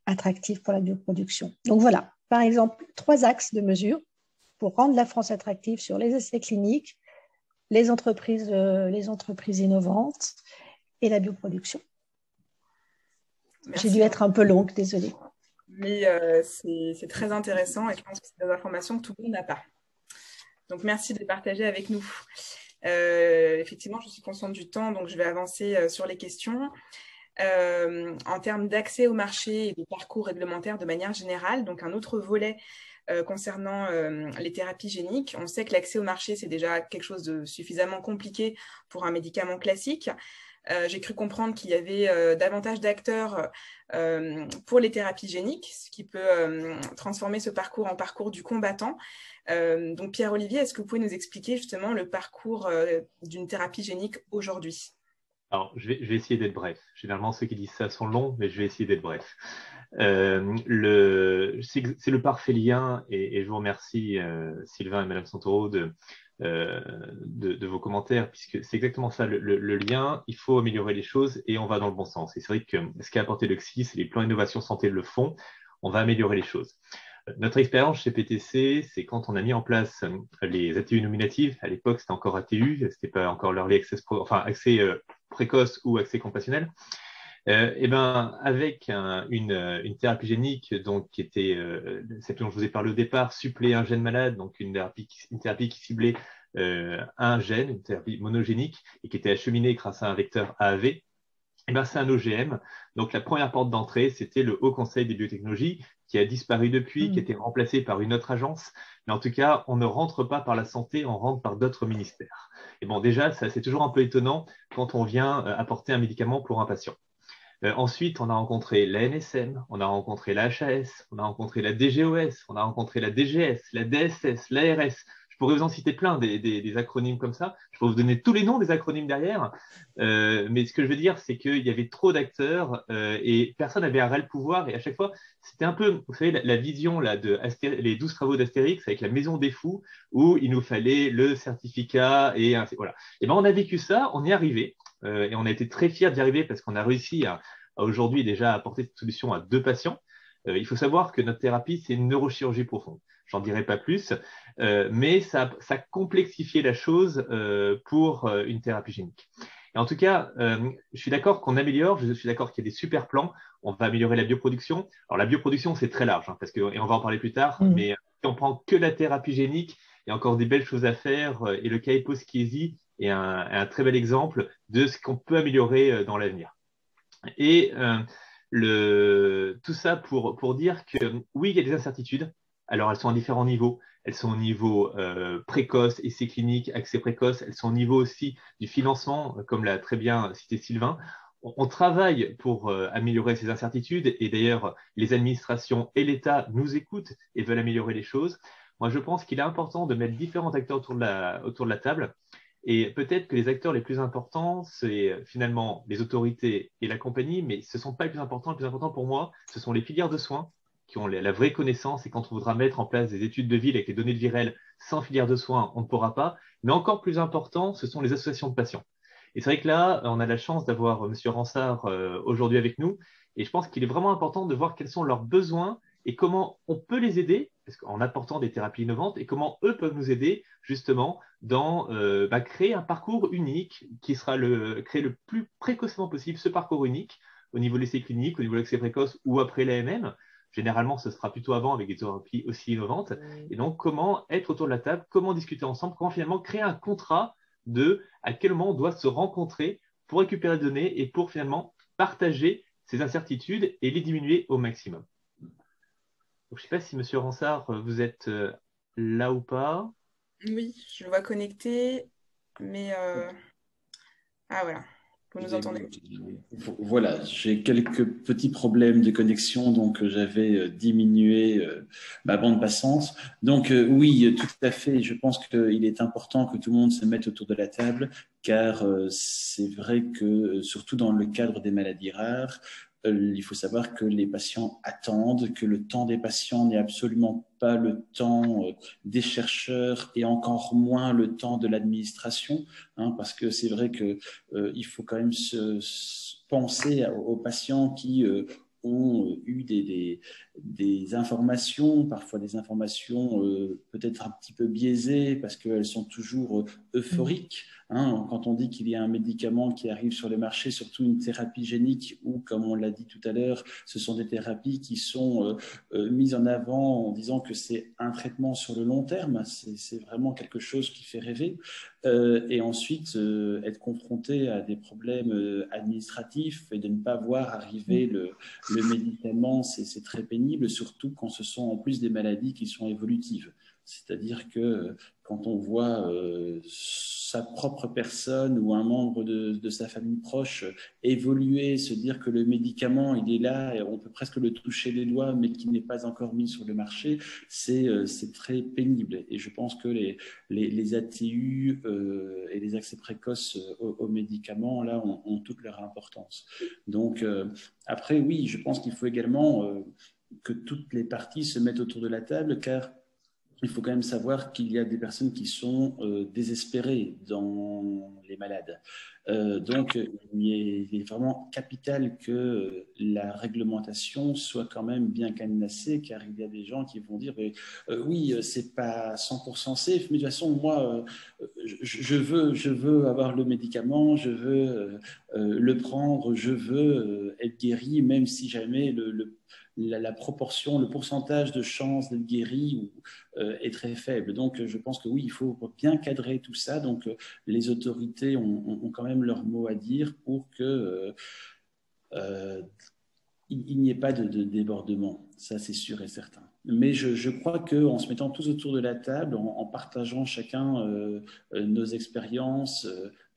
attractive pour la bioproduction. Donc voilà, par exemple, trois axes de mesures pour rendre la France attractive sur les essais cliniques, les entreprises, euh, les entreprises innovantes et la bioproduction. J'ai dû être un peu longue, désolée. Mais euh, c'est très intéressant et je pense que c'est des informations que tout le monde n'a pas. Donc merci de les partager avec nous. Euh, effectivement, je suis consciente du temps, donc je vais avancer sur les questions. En termes d'accès au marché et de parcours réglementaire de manière générale. Donc un autre volet concernant les thérapies géniques. On sait que l'accès au marché, c'est déjà quelque chose de suffisamment compliqué pour un médicament classique. Euh, j'ai cru comprendre qu'il y avait euh, davantage d'acteurs euh, pour les thérapies géniques, ce qui peut transformer ce parcours en parcours du combattant. donc Pierre-Olivier, est-ce que vous pouvez nous expliquer justement le parcours d'une thérapie génique aujourd'hui? Alors, je vais, essayer d'être bref. Généralement, ceux qui disent ça sont longs, mais je vais essayer d'être bref. le, c'est le parfait lien, et, je vous remercie, Sylvain et Madame Santoro, de, euh, de, vos commentaires, puisque c'est exactement ça le, lien. Il faut améliorer les choses et on va dans le bon sens. Et c'est vrai que ce qu'a apporté le XI, c'est les plans innovation santé le font. On va améliorer les choses. Notre expérience chez PTC, c'est quand on a mis en place les ATU nominatives. À l'époque, c'était encore ATU, c'était pas encore l'early access, enfin accès euh, précoce ou accès compassionnel. Euh, et ben, avec une, une, thérapie génique, donc qui était euh, celle dont je vous ai parlé au départ, suppléer un gène malade, donc une thérapie, une thérapie qui ciblait euh, un gène, une thérapie monogénique, et qui était acheminée grâce à un vecteur AAV, et c'est un OGM. Donc la première porte d'entrée, c'était le Haut Conseil des biotechnologies, qui a disparu depuis, qui a été remplacé par une autre agence. Mais en tout cas, on ne rentre pas par la santé, on rentre par d'autres ministères. Et bon, déjà, ça, c'est toujours un peu étonnant quand on vient apporter un médicament pour un patient. Euh, ensuite, on a rencontré la NSM, on a rencontré la HAS, on a rencontré la DGOS, on a rencontré la DGS, la DSS, l'ARS. Je pourrais vous en citer plein des, acronymes comme ça. Je pourrais vous donner tous les noms des acronymes derrière. Euh, mais ce que je veux dire, c'est qu'il y avait trop d'acteurs euh, et personne n'avait un réel pouvoir. Et à chaque fois, c'était un peu, vous savez, la, vision là, de les 12 travaux d'Astérix avec la maison des fous où il nous fallait le certificat et voilà. Et ben on a vécu ça, on y est arrivé. Euh, et on a été très fiers d'y arriver parce qu'on a réussi à, aujourd'hui déjà apporter cette solution à deux patients. Euh, il faut savoir que notre thérapie, c'est une neurochirurgie profonde. J'en dirai pas plus, euh, mais ça, ça complexifiait la chose pour une thérapie génique. Et en tout cas, je suis d'accord qu'on améliore, je suis d'accord qu'il y a des super plans. On va améliorer la bioproduction. Alors la bioproduction, c'est très large, hein, parce que, et on va en parler plus tard, mmh. mais si on prend que la thérapie génique, il y a encore des belles choses à faire. Et le cas et un, très bel exemple de ce qu'on peut améliorer euh, dans l'avenir. Et euh, le, tout ça pour, pour dire que oui, il y a des incertitudes. Alors, elles sont à différents niveaux. Elles sont au niveau euh, précoce, essai clinique, accès précoce. Elles sont au niveau aussi du financement, comme l'a très bien cité Sylvain. On, travaille pour améliorer ces incertitudes et d'ailleurs, les administrations et l'État nous écoutent et veulent améliorer les choses. Moi, je pense qu'il est important de mettre différents acteurs autour de la, autour de la table et peut-être que les acteurs les plus importants, c'est euh, finalement les autorités et la compagnie, mais ce ne sont pas les plus importants. Les plus importants pour moi, ce sont les filières de soins qui ont la vraie connaissance. Et quand on voudra mettre en place des études de ville avec les données de virelles sans filière de soins, on ne pourra pas. Mais encore plus important, ce sont les associations de patients. Et c'est vrai que là, on a la chance d'avoir euh, M. Ransard euh, aujourd'hui avec nous. Et je pense qu'il est vraiment important de voir quels sont leurs besoins et comment on peut les aider en apportant des thérapies innovantes et comment eux peuvent nous aider justement dans euh, bah, créer un parcours unique qui sera le, créer le plus précocement possible ce parcours unique au niveau de l'essai clinique, au niveau de l'accès précoce ou après l'AMM. Généralement, ce sera plutôt avant avec des thérapies aussi innovantes. Et donc, comment être autour de la table, comment discuter ensemble, comment finalement créer un contrat de à quel moment on doit se rencontrer pour récupérer des données et pour finalement partager ces incertitudes et les diminuer au maximum? je ne sais pas si Monsieur Ransard, vous êtes euh, là ou pas. Oui, je le vois connecté, mais euh, ah voilà, vous nous entendez. Voilà, j'ai quelques petits problèmes de connexion, donc j'avais euh, diminué euh, ma bande passante. Donc oui, tout à fait, je pense qu'il est important que tout le monde se mette autour de la table, car c'est vrai que surtout dans le cadre des maladies rares, il faut savoir que les patients attendent, que le temps des patients n'est absolument pas le temps euh, des chercheurs et encore moins le temps de l'administration, hein, parce que c'est vrai qu'il euh, faut quand même se, penser aux patients qui euh, ont eu des, des, informations, parfois des informations peut-être un petit peu biaisées parce qu'elles sont toujours euphoriques. Hein, quand on dit qu'il y a un médicament qui arrive sur le marché, surtout une thérapie génique, ou comme on l'a dit tout à l'heure, ce sont des thérapies qui sont euh, euh, mises en avant en disant que c'est un traitement sur le long terme, c'est vraiment quelque chose qui fait rêver. Euh, et ensuite, être confronté à des problèmes administratifs et de ne pas voir arriver le, le médicament, c'est très pénible, surtout quand ce sont en plus des maladies qui sont évolutives. C'est-à-dire que quand on voit euh, sa propre personne ou un membre de, sa famille proche évoluer, se dire que le médicament, il est là, et on peut presque le toucher les doigts, mais qu'il n'est pas encore mis sur le marché, c'est euh, très pénible. Et je pense que les, les, ATU euh, et les accès précoces aux, médicaments, là, ont, toute leur importance. Donc, après, oui, je pense qu'il faut également que toutes les parties se mettent autour de la table, car il faut quand même savoir qu'il y a des personnes qui sont euh, désespérées dans les malades. Euh, donc, il est, vraiment capital que la réglementation soit quand même bien cadenassée, car il y a des gens qui vont dire euh, oui, c'est pas 100% safe, mais de toute façon, moi, je, veux, je veux avoir le médicament, je veux le prendre, je veux être guéri, même si jamais le la, proportion, le pourcentage de chances d'être guéri euh, est très faible. Donc, je pense que oui, il faut bien cadrer tout ça. Donc, euh, les autorités ont, quand même leur mot à dire pour que euh, il, n'y ait pas de, débordement. Ça, c'est sûr et certain. Mais je, crois qu'en se mettant tous autour de la table, en, partageant chacun nos expériences,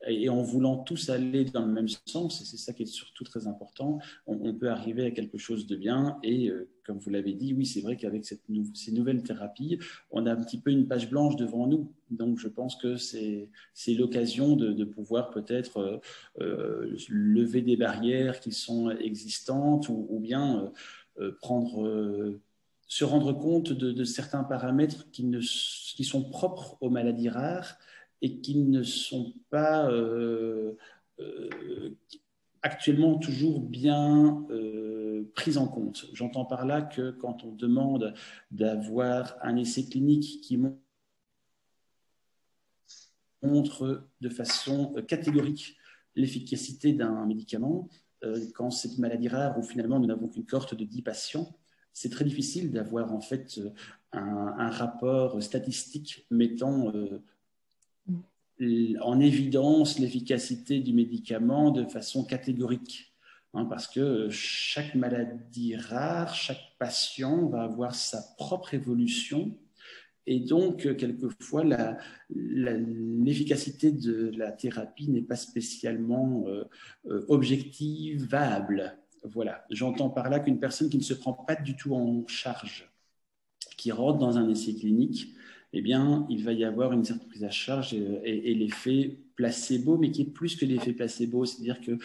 et en voulant tous aller dans le même sens, et c'est ça qui est surtout très important, on, peut arriver à quelque chose de bien. Et euh, comme vous l'avez dit, oui, c'est vrai qu'avec ces nouvelles thérapies, on a un petit peu une page blanche devant nous. Donc je pense que c'est l'occasion de, pouvoir peut-être euh, euh, lever des barrières qui sont existantes ou, bien prendre se rendre compte de, certains paramètres qui, sont propres aux maladies rares et qui ne sont pas euh, euh, actuellement toujours bien euh, pris en compte. J'entends par là que quand on demande d'avoir un essai clinique qui montre de façon catégorique l'efficacité d'un médicament, quand c'est une maladie rare où finalement nous n'avons qu'une cohorte de 10 patients, c'est très difficile d'avoir en fait un, rapport statistique mettant en évidence l'efficacité du médicament de façon catégorique. Hein, parce que chaque maladie rare, chaque patient va avoir sa propre évolution. Et donc, quelquefois, l'efficacité de la thérapie n'est pas spécialement euh, euh, objectivable. Voilà, j'entends par là qu'une personne qui ne se prend pas du tout en charge, qui rentre dans un essai clinique, eh bien, il va y avoir une certaine prise à charge et, l'effet placebo, mais qui est plus que l'effet placebo, c'est-à-dire que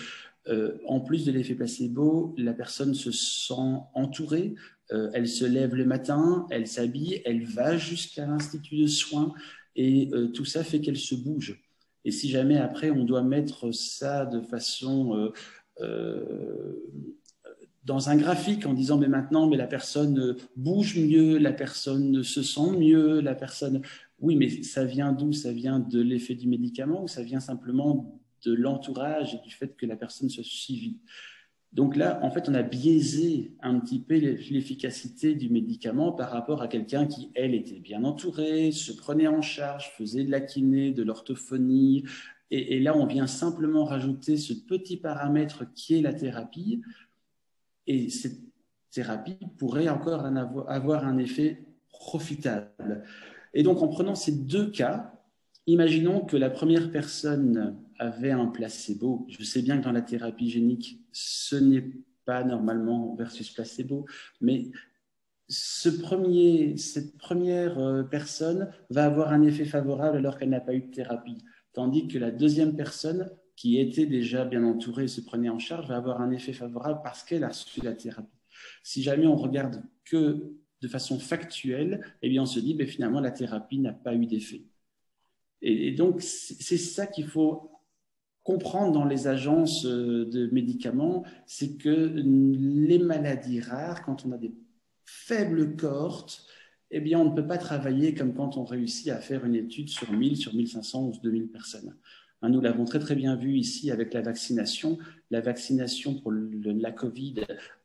euh, en plus de l'effet placebo, la personne se sent entourée, euh, elle se lève le matin, elle s'habille, elle va jusqu'à l'institut de soins et euh, tout ça fait qu'elle se bouge. Et si jamais après on doit mettre ça de façon dans un graphique en disant mais maintenant mais la personne bouge mieux, la personne se sent mieux, la personne. Oui mais ça vient d'où? Ça vient de l'effet du médicament ou ça vient simplement de l'entourage et du fait que la personne se suivit donc là, en fait, on a biaisé un petit peu l'efficacité du médicament par rapport à quelqu'un qui, elle, était bien entourée, se prenait en charge, faisait de la kiné, de l'orthophonie. Et, là, on vient simplement rajouter ce petit paramètre qui est la thérapie et cette thérapie pourrait encore avoir un effet profitable. Et donc, en prenant ces deux cas, imaginons que la première personne avait un placebo. Je sais bien que dans la thérapie génique, ce n'est pas normalement versus placebo, mais cette première euh, personne va avoir un effet favorable alors qu'elle n'a pas eu de thérapie, tandis que la deuxième personne qui était déjà bien entourée et se prenait en charge va avoir un effet favorable parce qu'elle a reçu la thérapie. Si jamais on regarde que de façon factuelle, eh bien on se dit ben, finalement la thérapie n'a pas eu d'effet. Et, donc c'est ça qu'il faut comprendre dans les agences euh, de médicaments, c'est que les maladies rares, quand on a des faibles cohortes, eh bien, on ne peut pas travailler comme quand on réussit à faire une étude sur 1000, sur 1500 ou 2000 personnes. Hein, nous l'avons très très bien vu ici avec la vaccination. La vaccination pour la Covid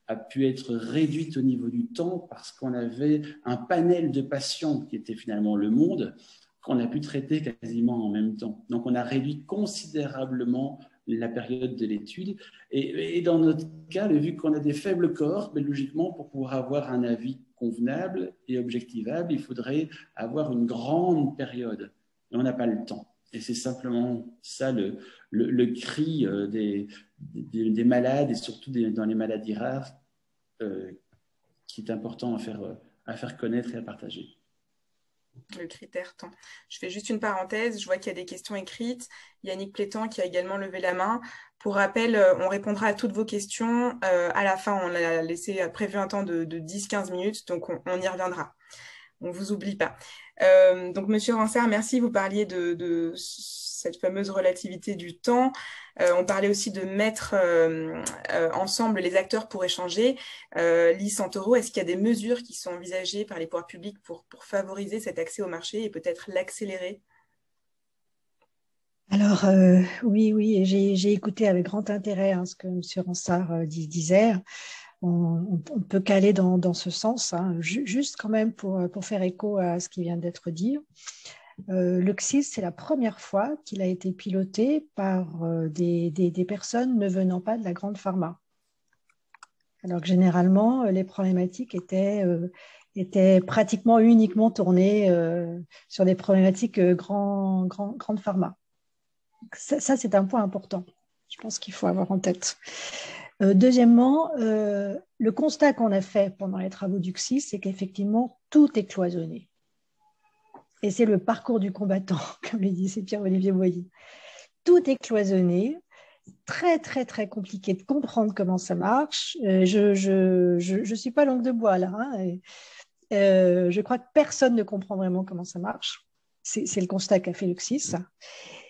a pu être réduite au niveau du temps parce qu'on avait un panel de patients qui était finalement le monde qu'on a pu traiter quasiment en même temps. Donc on a réduit considérablement la période de l'étude. Et, dans notre cas, vu qu'on a des faibles corps, mais logiquement, pour pouvoir avoir un avis convenable et objectivable, il faudrait avoir une grande période. Et on n'a pas le temps. Et c'est simplement ça le, cri euh, des, des, malades et surtout dans les maladies rares euh, qui est important à faire, à faire connaître et à partager le critère temps. Je fais juste une parenthèse, je vois qu'il y a des questions écrites. Yannick Plétan qui a également levé la main. Pour rappel, euh, on répondra à toutes vos questions. À la fin, on a laissé prévu un temps de, 10-15 minutes, donc on, y reviendra. On ne vous oublie pas. Euh, donc, Monsieur Ransard, merci. Vous parliez de cette fameuse relativité du temps. Euh, on parlait aussi de mettre euh, euh, ensemble les acteurs pour échanger. Lise Santoro, est-ce qu'il y a des mesures qui sont envisagées par les pouvoirs publics pour, favoriser cet accès au marché et peut-être l'accélérer? Alors oui, oui, j'ai écouté avec grand intérêt hein, ce que M. Ransard disait. On, peut caler dans, ce sens, hein. juste quand même pour, faire écho à ce qui vient d'être dit. Euh, le CSIS, c'est la première fois qu'il a été piloté par euh, des, personnes ne venant pas de la grande pharma. Alors que généralement, euh, les problématiques étaient, pratiquement uniquement tournées sur des problématiques grand, grande pharma. Ça, c'est un point important. Je pense qu'il faut avoir en tête. Deuxièmement, le constat qu'on a fait pendant les travaux du CSIS, c'est qu'effectivement, tout est cloisonné. Et c'est le parcours du combattant, comme le disait Pierre-Olivier Boyer. Tout est cloisonné, très, très, très compliqué de comprendre comment ça marche. Euh, je ne suis pas langue de bois là. Hein, euh, je crois que personne ne comprend vraiment comment ça marche. C'est le constat qu'a fait Luxis.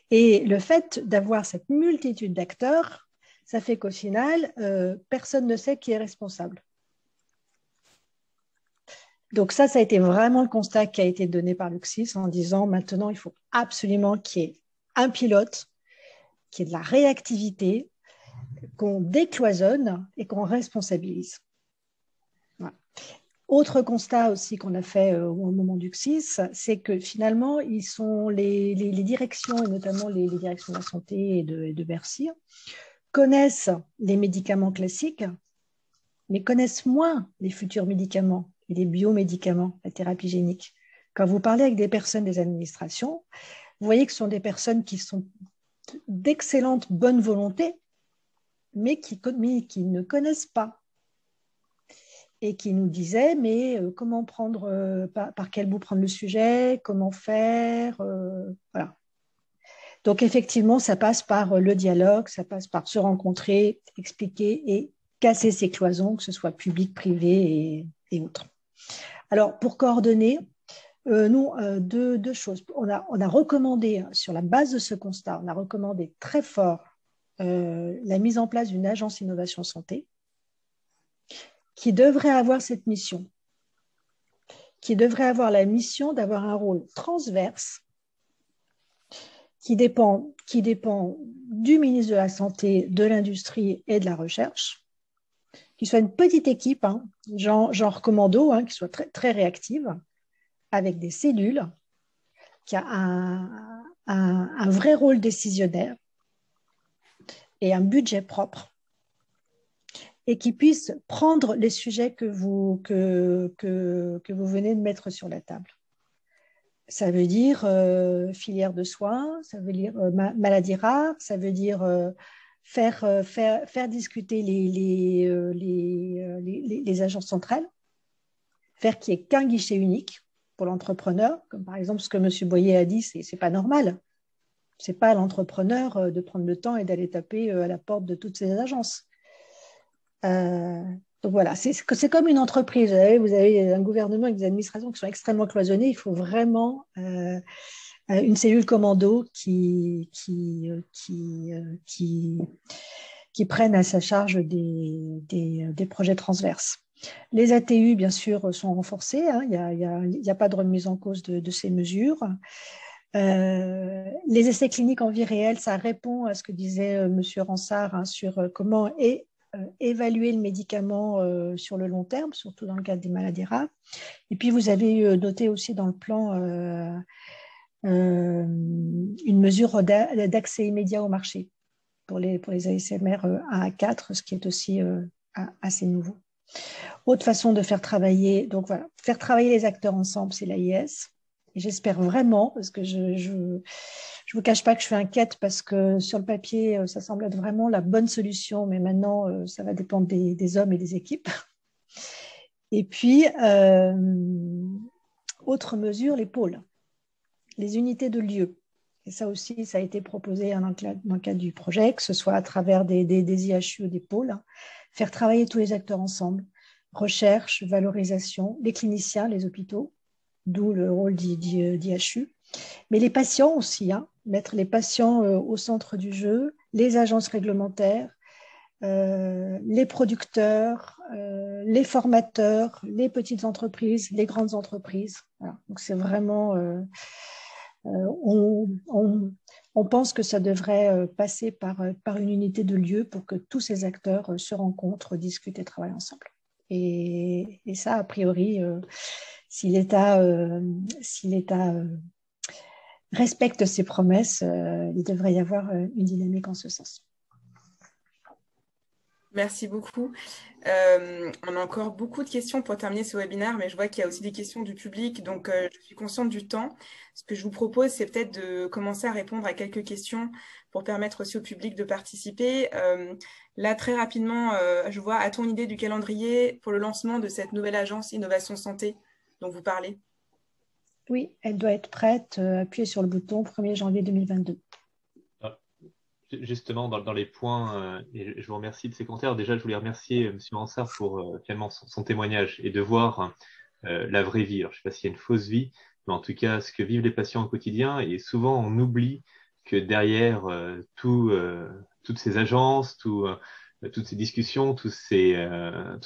Et le fait d'avoir cette multitude d'acteurs, ça fait qu'au final, euh, personne ne sait qui est responsable. Donc ça, ça a été vraiment le constat qui a été donné par Luxis en disant maintenant, il faut absolument qu'il y ait un pilote, qu'il y ait de la réactivité, qu'on décloisonne et qu'on responsabilise. Autre constat aussi qu'on a fait euh, au moment du CSIS, c'est que finalement, ils sont les, directions, et notamment les, directions de la santé et de, et de Bercy, connaissent les médicaments classiques, mais connaissent moins les futurs médicaments et les biomédicaments, la thérapie génique. Quand vous parlez avec des personnes des administrations, vous voyez que ce sont des personnes qui sont d'excellente bonne volonté, mais qui, qui, ne connaissent pas et qui nous disaient mais euh, comment prendre euh, par, quel bout prendre le sujet, comment faire, euh, voilà. Donc effectivement, ça passe par le dialogue, ça passe par se rencontrer, expliquer et casser ces cloisons, que ce soit public, privé et autres. Alors, pour coordonner, euh, nous, euh, deux, choses. On a, recommandé, sur la base de ce constat, on a recommandé très fort euh, la mise en place d'une agence innovation santé qui devrait avoir cette mission, qui devrait avoir la mission d'avoir un rôle transverse qui dépend, qui dépend du ministre de la Santé, de l'Industrie et de la Recherche, qui soit une petite équipe, hein, genre, genre, commando, hein, qui soit très, très réactive, avec des cellules, qui a un, vrai rôle décisionnaire et un budget propre, et qui puisse prendre les sujets que vous, que, que vous venez de mettre sur la table. Ça veut dire euh, filière de soins, ça veut dire euh, maladie rare, ça veut dire euh, faire, euh, faire, faire discuter les, les, euh, euh, les, les, agences centrales, faire qu'il n'y ait qu'un guichet unique pour l'entrepreneur, comme par exemple ce que M. Boyer a dit, ce n'est pas normal. Ce n'est pas à l'entrepreneur de prendre le temps et d'aller taper à la porte de toutes ces agences. Donc voilà, c'est comme une entreprise. Vous avez, un gouvernement et des administrations qui sont extrêmement cloisonnées. Il faut vraiment euh, une cellule commando qui, qui, euh, qui, euh, qui, prennent à sa charge des, des, projets transverses. Les ATU, bien sûr, sont renforcés. Hein. Il n'y a, a, a, pas de remise en cause de, ces mesures. les essais cliniques en vie réelle, ça répond à ce que disait M. Ransard hein, sur comment évaluer le médicament sur le long terme, surtout dans le cadre des maladies rares. Et puis, vous avez noté aussi dans le plan une mesure d'accès immédiat au marché pour les, pour les ASMR 1 à 4, ce qui est aussi assez nouveau. Autre façon de faire travailler, donc voilà, faire travailler les acteurs ensemble, c'est l'AIS. J'espère vraiment, parce que je ne je, je vous cache pas que je suis inquiète, parce que sur le papier, euh, ça semble être vraiment la bonne solution, mais maintenant, euh, ça va dépendre des, hommes et des équipes. Et puis, euh, autre mesure, les pôles, les unités de lieu. Et ça aussi, ça a été proposé dans le cadre du projet, que ce soit à travers des, IHU ou des pôles. Hein faire travailler tous les acteurs ensemble, recherche, valorisation, les cliniciens, les hôpitaux, d'où le rôle d'IHU, mais les patients aussi, hein, mettre les patients euh, au centre du jeu, les agences réglementaires, euh, les producteurs, euh, les formateurs, les petites entreprises, les grandes entreprises. Donc c'est vraiment, on, pense que ça devrait passer par, par une unité de lieu pour que tous ces acteurs se rencontrent, discutent et travaillent ensemble. Et, ça, a priori, si l'État si respecte ses promesses, il devrait y avoir une dynamique en ce sens. Merci beaucoup. Euh, on a encore beaucoup de questions pour terminer ce webinaire, mais je vois qu'il y a aussi des questions du public, donc euh, je suis consciente du temps. Ce que je vous propose, c'est peut-être de commencer à répondre à quelques questions pour permettre aussi au public de participer. Euh, là, très rapidement, je vois, à ton idée du calendrier pour le lancement de cette nouvelle agence Innovation Santé dont vous parlez? Oui, elle doit être prête. appuyez sur le bouton 1er janvier 2022 justement dans, les points, euh, et je vous remercie de ces commentaires. Déjà, je voulais remercier M. Mansart pour euh, son, témoignage et de voir euh, la vraie vie. Je ne sais pas s'il y a une fausse vie, mais en tout cas, ce que vivent les patients au quotidien. Et souvent, on oublie que derrière tout, toutes ces agences, tout, toutes ces discussions, tous ces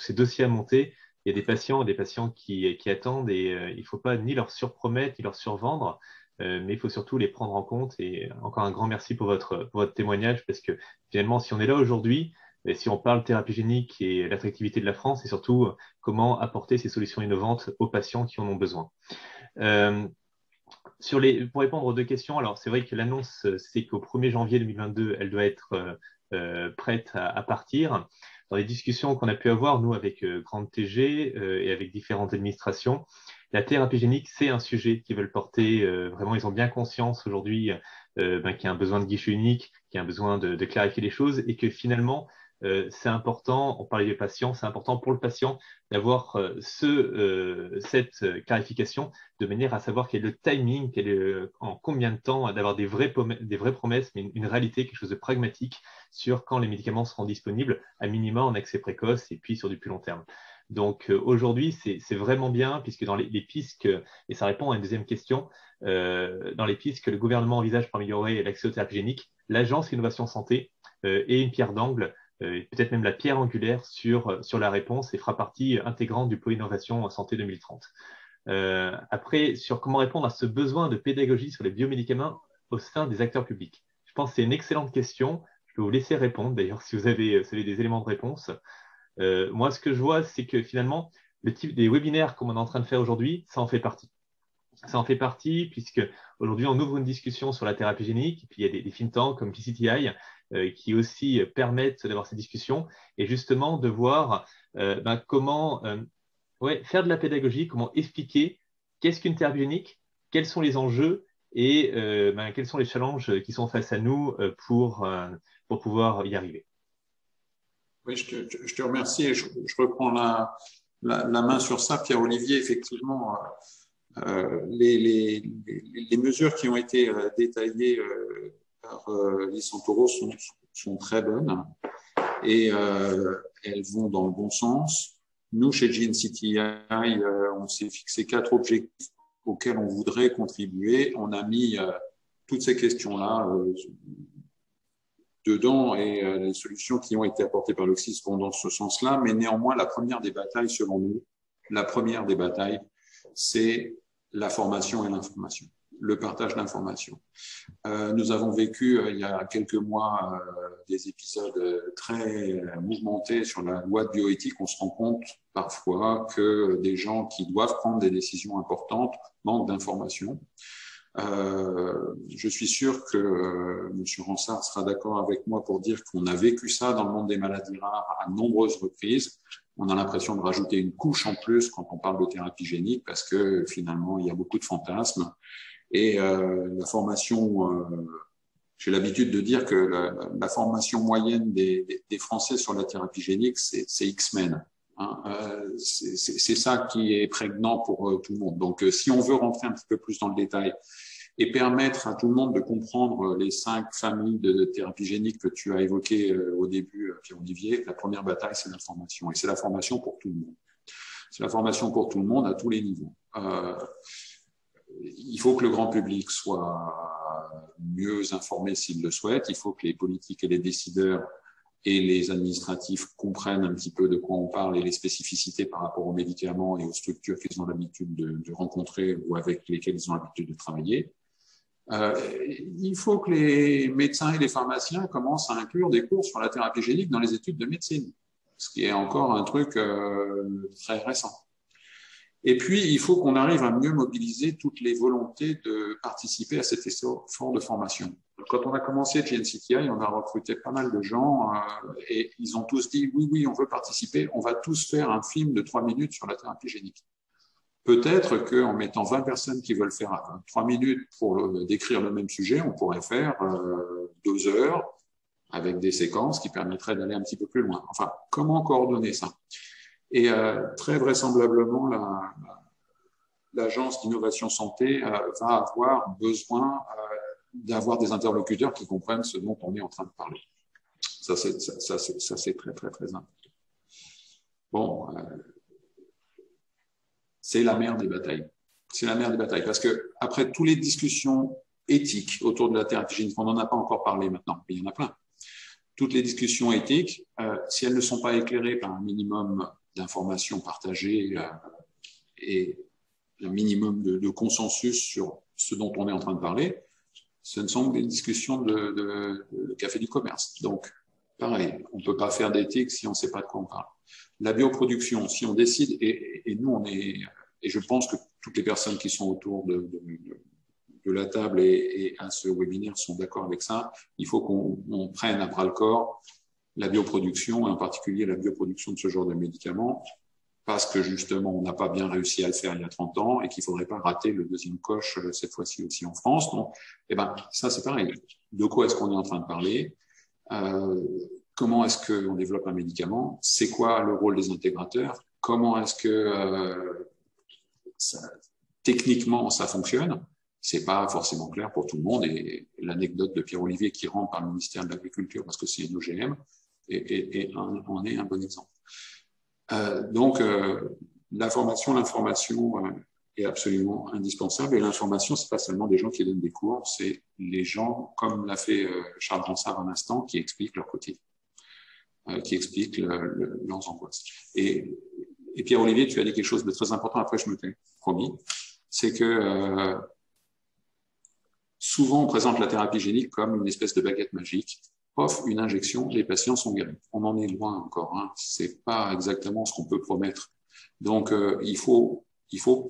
dossiers à monter, il y a des patients, des patients qui, qui attendent et il ne faut pas ni leur surpromettre, ni leur survendre. Euh, mais il faut surtout les prendre en compte. Et encore un grand merci pour votre, votre témoignage, parce que finalement, si on est là aujourd'hui, si on parle thérapie génique et l'attractivité de la France, et surtout euh, comment apporter ces solutions innovantes aux patients qui en ont besoin. Euh, sur les, pour répondre aux deux questions, alors c'est vrai que l'annonce, c'est qu'au 1er janvier 2022, elle doit être prête à, partir. Dans les discussions qu'on a pu avoir, nous, avec Grande TG et avec différentes administrations, la thérapie génique, c'est un sujet qu'ils veulent porter. Euh, vraiment, ils ont bien conscience aujourd'hui euh, ben, qu'il y a un besoin de guichet unique, qu'il y a un besoin de, clarifier les choses et que finalement, euh, c'est important, on parlait des patients, c'est important pour le patient d'avoir ce, cette clarification de manière à savoir quel est le timing, quel est, en combien de temps, d'avoir des, vraies, des vraies promesses, mais une, réalité, quelque chose de pragmatique sur quand les médicaments seront disponibles, à minima en accès précoce et puis sur du plus long terme. Donc euh, aujourd'hui, c'est vraiment bien, puisque dans les, pistes, et ça répond à une deuxième question, euh, dans les pistes que le gouvernement envisage pour améliorer l'accès aux thérapies géniques, l'agence Innovation Santé euh, est une pierre d'angle, peut-être même la pierre angulaire sur, sur la réponse et fera partie intégrante du pôle Innovation Santé 2030. après, sur comment répondre à ce besoin de pédagogie sur les biomédicaments au sein des acteurs publics? Je pense que c'est une excellente question. Je peux vous laisser répondre, d'ailleurs, si vous avez, si vous avez des éléments de réponse. Euh, moi, ce que je vois, c'est que finalement, le type des webinaires comme on est en train de faire aujourd'hui, ça en fait partie. Ça en fait partie puisque aujourd'hui, on ouvre une discussion sur la thérapie génique, puis il y a des, des think comme PCTI euh, qui aussi permettent d'avoir ces discussions et justement de voir euh, ben, comment faire de la pédagogie, comment expliquer qu'est-ce qu'une thérapie génique, quels sont les enjeux et ben, quels sont les challenges qui sont face à nous pour, pour pouvoir y arriver. Oui, je te, remercie et je, reprends la, la, main sur ça. Pierre-Olivier, effectivement, euh, euh les, les, les, mesures qui ont été euh, détaillées euh, par euh, sont, sont, très bonnes et euh, elles vont dans le bon sens. Nous, chez GNCTI, on s'est fixé quatre objectifs auxquels on voudrait contribuer. On a mis toutes ces questions-là dedans et euh, les solutions qui ont été apportées par l'Oxys vont dans ce sens-là. Mais néanmoins, la première des batailles, selon nous, la première des batailles, c'est la formation et l'information. le partage d'informations. Euh, nous avons vécu euh, il y a quelques mois euh, des épisodes très mouvementés sur la loi de bioéthique. On se rend compte parfois que des gens qui doivent prendre des décisions importantes manquent d'informations. je suis sûr que M. Ransard sera d'accord avec moi pour dire qu'on a vécu ça dans le monde des maladies rares à nombreuses reprises on a l'impression de rajouter une couche en plus quand on parle de thérapie génique parce que finalement, il y a beaucoup de fantasmes. Et euh, la formation, euh, j'ai l'habitude de dire que la, formation moyenne des, Français sur la thérapie génique, c'est X-Men. Hein. Euh, c'est ça qui est prégnant pour tout le monde. Donc, si on veut rentrer un petit peu plus dans le détail et permettre à tout le monde de comprendre les cinq familles de thérapie génique que tu as évoquées euh, au début, euh, Pierre-Olivier. La première bataille, c'est la formation. Et c'est la formation pour tout le monde. C'est la formation pour tout le monde à tous les niveaux. Euh, il faut que le grand public soit mieux informé s'il le souhaite. Il faut que les politiques et les décideurs et les administratifs comprennent un petit peu de quoi on parle et les spécificités par rapport aux médicaments et aux structures qu'ils ont l'habitude de, de, rencontrer ou avec lesquelles ils ont l'habitude de travailler. Euh, il faut que les médecins et les pharmaciens commencent à inclure des cours sur la thérapie génique dans les études de médecine, ce qui est encore un truc euh, très récent. Et puis, il faut qu'on arrive à mieux mobiliser toutes les volontés de participer à cet effort de formation. Quand on a commencé GNCTI, on a recruté pas mal de gens euh, et ils ont tous dit oui, oui, on veut participer, on va tous faire un film de trois minutes sur la thérapie génique. Peut-être qu'en mettant 20 personnes qui veulent faire 3 minutes pour euh, décrire le même sujet, on pourrait faire euh, deux heures avec des séquences qui permettraient d'aller un petit peu plus loin. Enfin, comment coordonner ça? Et euh, très vraisemblablement, l'agence d'innovation santé va avoir besoin d'avoir des interlocuteurs qui comprennent ce dont on est en train de parler. Ça, c'est ça, ça, très, très, très important. Bon, c'est la mère des batailles. C'est la mère des batailles. Parce que après toutes les discussions éthiques autour de la thérapie génique, on n'en a pas encore parlé maintenant, mais il y en a plein. Toutes les discussions éthiques, euh, si elles ne sont pas éclairées par un minimum d'informations partagées euh, et un minimum de, consensus sur ce dont on est en train de parler, ce ne sont que des discussions de, de café du commerce. Donc, pareil, on ne peut pas faire d'éthique si on ne sait pas de quoi on parle. La bioproduction, si on décide, et, nous, on est, et je pense que toutes les personnes qui sont autour de, la table et, à ce webinaire sont d'accord avec ça, il faut qu'on prenne à bras le corps la bioproduction, et en particulier la bioproduction de ce genre de médicaments, parce que justement, on n'a pas bien réussi à le faire il y a 30 ans et qu'il faudrait pas rater le deuxième coche euh, cette fois-ci aussi en France. Donc, eh ben, ça, c'est pareil. De quoi est-ce qu'on est en train de parler? Euh, comment est-ce qu'on développe un médicament, c'est quoi le rôle des intégrateurs, comment est-ce que euh, techniquement ça fonctionne. C'est pas forcément clair pour tout le monde et l'anecdote de Pierre Olivier qui rentre par le ministère de l'Agriculture parce que c'est une OGM et, en est un bon exemple. Euh, donc euh, la formation, l'information est absolument indispensable et l'information c'est pas seulement des gens qui donnent des cours, c'est les gens comme l'a fait Charles Ransard un instant qui expliquent leur quotidien. Euh, qui explique leurs angoisses. Et, et Pierre-Olivier, tu as dit quelque chose de très important, après je me t'ai promis, c'est que euh, souvent on présente la thérapie génique comme une espèce de baguette magique. Pof, une injection, les patients sont guéris. On en est loin encore. Hein. C'est pas exactement ce qu'on peut promettre. Donc euh, il faut, il faut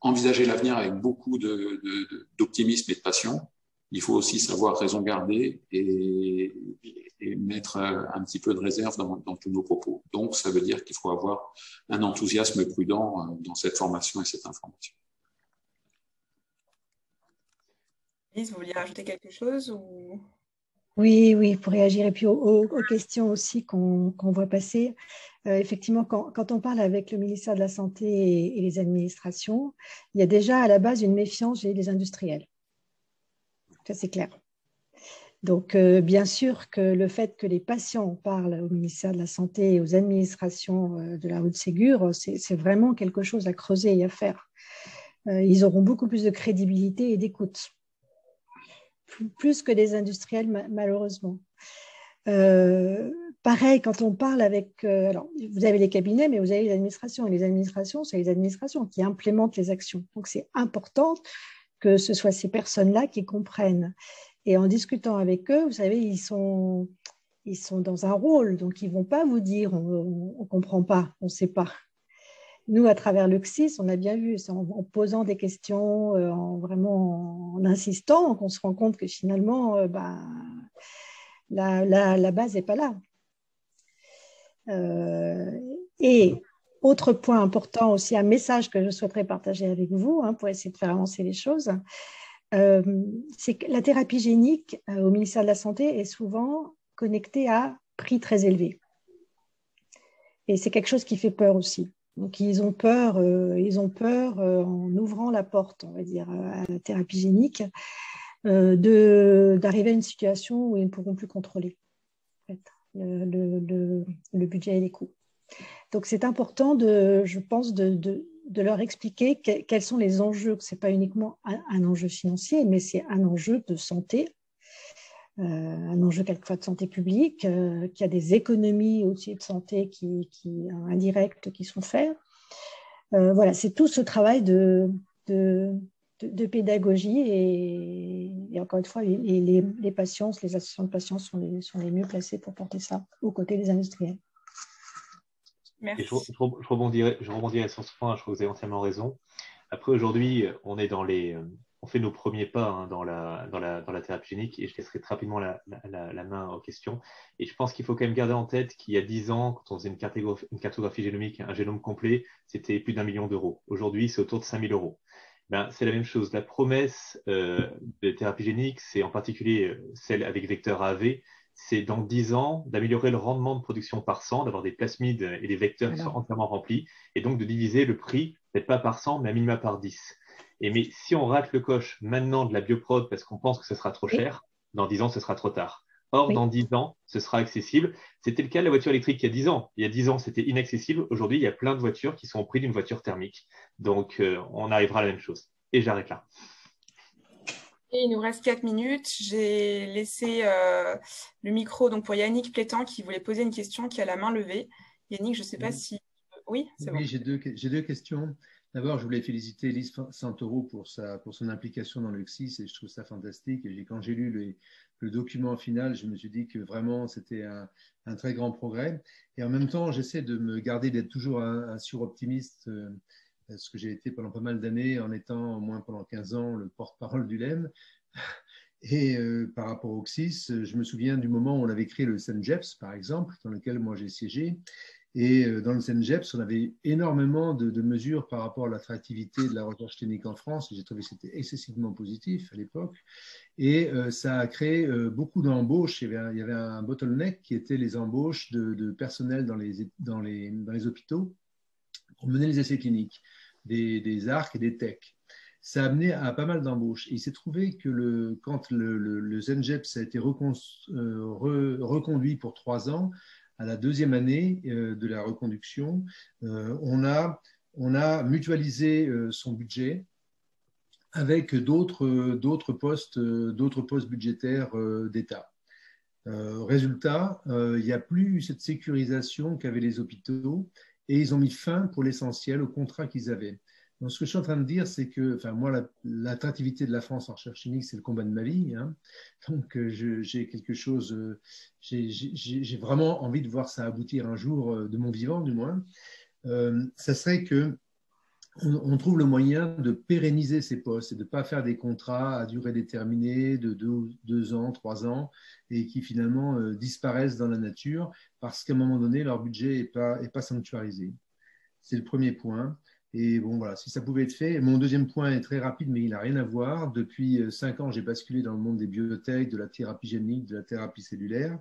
envisager l'avenir avec beaucoup d'optimisme et de passion. Il faut aussi savoir raison garder et, et mettre euh, un petit peu de réserve dans, tous nos propos. Donc, ça veut dire qu'il faut avoir un enthousiasme prudent euh, dans cette formation et cette information. Lise, vous vouliez rajouter quelque chose ou... Oui, oui, pour réagir. Et puis aux, questions aussi qu'on voit passer. Euh, effectivement, quand, on parle avec le ministère de la Santé et, et, les administrations, il y a déjà à la base une méfiance chez les industriels. Ça, c'est clair. Donc, euh, bien sûr que le fait que les patients parlent au ministère de la Santé et aux administrations euh, de la route Ségur, c'est vraiment quelque chose à creuser et à faire. Euh, ils auront beaucoup plus de crédibilité et d'écoute, plus que des industriels, malheureusement. pareil, quand on parle avec... alors, vous avez les cabinets, mais vous avez les administrations. Et les administrations, c'est les administrations qui implémentent les actions. Donc, c'est important que ce soit ces personnes-là qui comprennent. Et en discutant avec eux, vous savez, ils sont, ils sont dans un rôle, donc ils ne vont pas vous dire on ne comprend pas, on ne sait pas. Nous, à travers le CSIS, on a bien vu, en, en posant des questions, euh, en vraiment en insistant, qu'on se rend compte que finalement, euh, bah, la, la, base n'est pas là. Euh, et autre point important aussi, un message que je souhaiterais partager avec vous hein, pour essayer de faire avancer les choses, euh, c'est que la thérapie génique euh, au ministère de la Santé est souvent connectée à prix très élevés. Et c'est quelque chose qui fait peur aussi. Donc ils ont peur, euh, ils ont peur en ouvrant la porte, on va dire, à la thérapie génique, d'arriver à une situation où ils ne pourront plus contrôler le, le, le, budget et les coûts. Donc c'est important, de, je pense, de, leur expliquer quels sont les enjeux. Ce n'est pas uniquement un, enjeu financier, mais c'est un enjeu de santé, euh, un enjeu quelquefois de santé publique, euh, qu'il y a des économies aussi de santé qui, qui, indirectes qui sont faites. Euh, voilà, c'est tout ce travail de, pédagogie et, encore une fois, les, patients, les associations de patients sont les, sont les mieux placés pour porter ça aux côtés des industriels. Je, rebondirai, je rebondirai sur ce point, je crois que vous avez entièrement raison. Après, aujourd'hui, on est dans les, on fait nos premiers pas hein, dans, la, dans, la, dans la thérapie génique et je laisserai très rapidement la, la, la main aux questions. Et je pense qu'il faut quand même garder en tête qu'il y a 10 ans, quand on faisait une cartographie, une cartographie génomique, un génome complet, c'était plus d'un million d'euros. Aujourd'hui, c'est autour de 5000 euros. Ben, c'est la même chose. La promesse euh, de thérapie génique, c'est en particulier euh, celle avec vecteur AAV, c'est dans 10 ans d'améliorer le rendement de production par 100, d'avoir des plasmides et des vecteurs qui sont entièrement remplis, et donc de diviser le prix, peut-être pas par 100, mais à minima par 10. Et mais si on rate le coche maintenant de la bioprod parce qu'on pense que ce sera trop cher, dans 10 ans, ce sera trop tard. Or, dans 10 ans, ce sera accessible. C'était le cas de la voiture électrique il y a 10 ans. Il y a 10 ans, c'était inaccessible. Aujourd'hui, il y a plein de voitures qui sont au prix d'une voiture thermique. Donc, euh, on arrivera à la même chose. Et j'arrête là il nous reste 4 minutes. J'ai laissé euh, le micro donc pour Yannick Plétan qui voulait poser une question, qui a la main levée. Yannick, je ne sais pas si. Oui, c'est oui, j'ai deux, deux, questions. D'abord, je voulais féliciter Lise Santoro pour, sa, pour son implication dans le CSIS et je trouve ça fantastique. Et quand j'ai lu le, le, document final, je me suis dit que vraiment c'était un, un, très grand progrès. Et en même temps, j'essaie de me garder d'être toujours un, un suroptimiste. Euh, ce que j'ai été pendant pas mal d'années en étant au moins pendant 15 ans le porte-parole du LEM. Et euh, par rapport au CSIS, je me souviens du moment où on avait créé le CENGEPS, par exemple, dans lequel moi j'ai siégé. Et euh, dans le CENGEPS, on avait énormément de, mesures par rapport à l'attractivité de la recherche clinique en France. J'ai trouvé que c'était excessivement positif à l'époque. Et euh, ça a créé beaucoup d'embauches. Il, y avait un bottleneck qui était les embauches de, personnel dans les hôpitaux pour mener les essais cliniques, des, arcs et des techs ça a amené à pas mal d'embauches. Il s'est trouvé que quand le, le, le ZenGEPS a été euh, re, reconduit pour trois ans, à la deuxième année euh, de la reconduction, euh, on, a, on mutualisé son budget avec d'autres postes, d'autres postes budgétaires d'État. résultat, il n'y a plus cette sécurisation qu'avaient les hôpitaux et ils ont mis fin pour l'essentiel au contrat qu'ils avaient. Donc, ce que je suis en train de dire, c'est que, enfin, moi, l'attractivité de la France en recherche chimique, c'est le combat de ma vie. Hein. Donc, euh, j'ai quelque chose, euh, j'ai vraiment envie de voir ça aboutir un jour, euh, de mon vivant, du moins. Ça serait que on, trouve le moyen de pérenniser ces postes et de ne pas faire des contrats à durée déterminée de deux, deux ans, trois ans, et qui finalement euh, disparaissent dans la nature parce qu'à un moment donné, leur budget n'est pas, est pas sanctuarisé. C'est le premier point. Et bon, voilà, si ça pouvait être fait. Mon deuxième point est très rapide, mais il n'a rien à voir. Depuis euh, cinq ans, j'ai basculé dans le monde des biotech, de la thérapie génique, de la thérapie cellulaire.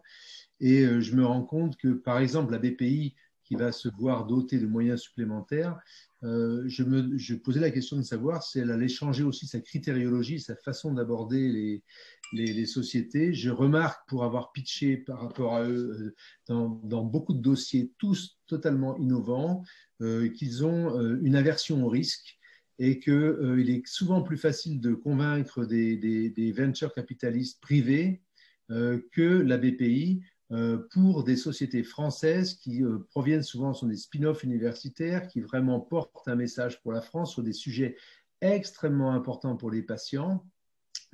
Et euh, je me rends compte que, par exemple, la BPI, qui va se voir dotée de moyens supplémentaires, euh, je me posais la question de savoir si elle allait changer aussi sa critériologie, sa façon d'aborder les, sociétés. Je remarque, pour avoir pitché par rapport à eux dans, dans beaucoup de dossiers, tous totalement innovants, euh, qu'ils ont euh, une aversion au risque et qu'il euh, est souvent plus facile de convaincre des, des, des venture capitalistes privés que la BPI pour des sociétés françaises qui proviennent souvent, sont des spin-offs universitaires, qui vraiment portent un message pour la France sur des sujets extrêmement importants pour les patients,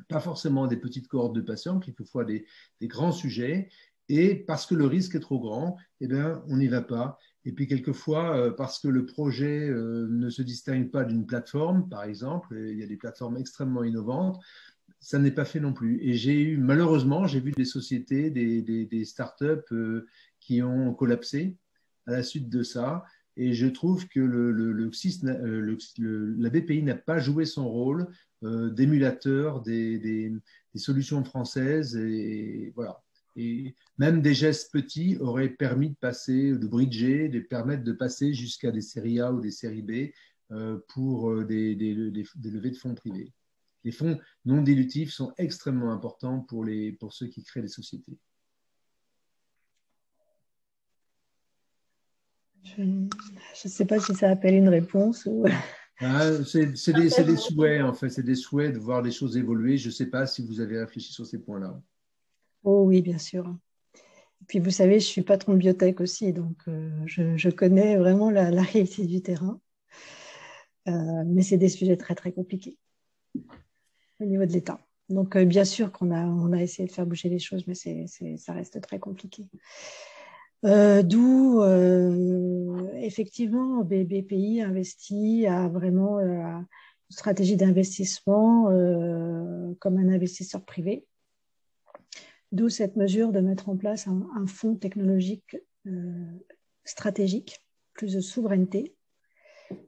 pas forcément des petites cohortes de patients, quelquefois des, des grands sujets, et parce que le risque est trop grand, eh bien, on n'y va pas. Et puis quelquefois, euh, parce que le projet euh, ne se distingue pas d'une plateforme, par exemple, il y a des plateformes extrêmement innovantes, ça n'est pas fait non plus. Et j'ai eu, malheureusement, j'ai vu des sociétés, des, des, des startups euh, qui ont collapsé à la suite de ça. Et je trouve que le, le, le, la BPI n'a pas joué son rôle d'émulateur des, solutions françaises. Et, voilà. Et même des gestes petits auraient permis de passer, de bridger, de permettre de passer jusqu'à des séries A ou des séries B euh, pour euh, des, levées de fonds privés. Les fonds non dilutifs sont extrêmement importants pour, les, pour ceux qui créent des sociétés. Je ne sais pas si ça appelle une réponse ou... Ah, c'est des, des, souhaits, en fait. C'est des souhaits de voir les choses évoluer. Je ne sais pas si vous avez réfléchi sur ces points-là. Oh oui, bien sûr. Et puis vous savez, je suis patron de biotech aussi, donc euh, je, connais vraiment la, réalité du terrain. Euh, mais c'est des sujets très très compliqués au niveau de l'État. Donc euh, bien sûr qu'on a, on a essayé de faire bouger les choses, mais c'est, ça reste très compliqué. d'où effectivement BPI investit à vraiment une stratégie d'investissement comme un investisseur privé D'où cette mesure de mettre en place un, fonds technologique euh, stratégique, plus de souveraineté,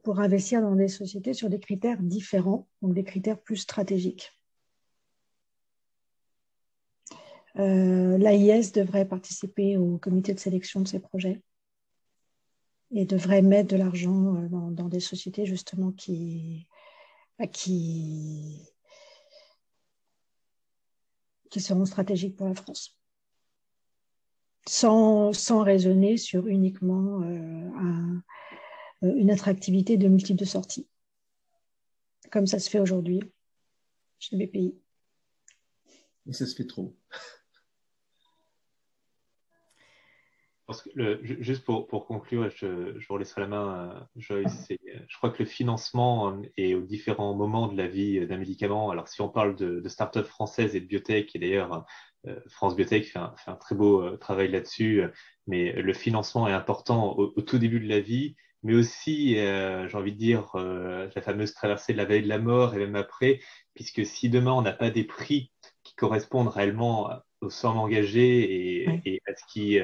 pour investir dans des sociétés sur des critères différents, donc des critères plus stratégiques. Euh, L'AIS devrait participer au comité de sélection de ces projets et devrait mettre de l'argent euh, dans, des sociétés justement qui, qui, seront stratégiques pour la France. Sans, raisonner sur uniquement euh, euh, une attractivité de multiples de sorties, comme ça se fait aujourd'hui chez BPI. Et ça se fait trop. juste pour, pour, conclure, je, je vous laisserai la main, Joyce. Je crois que le financement est aux différents moments de la vie d'un médicament. Alors, si on parle de, de start-up françaises et de biotech, et d'ailleurs, euh, France Biotech fait un, fait un, très beau euh, travail là-dessus, mais le financement est important au, tout début de la vie, mais aussi, euh, j'ai envie de dire, la fameuse traversée de la veille de la mort et même après, puisque si demain on n'a pas des prix qui correspondent réellement aux sommes engagées et, et à ce qui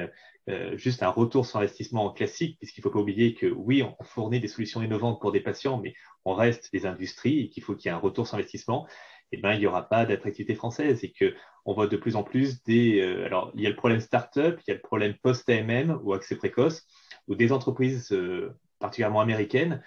euh, juste un retour sur investissement classique, puisqu'il ne faut pas oublier que oui, on fournit des solutions innovantes pour des patients, mais on reste des industries et qu'il faut qu'il y ait un retour sur investissement. Et eh ben, il n'y aura pas d'attractivité française et que on voit de plus en plus des. Euh, alors, il y a le problème start-up, il y a le problème post-AMM ou accès précoce, où des entreprises euh, particulièrement américaines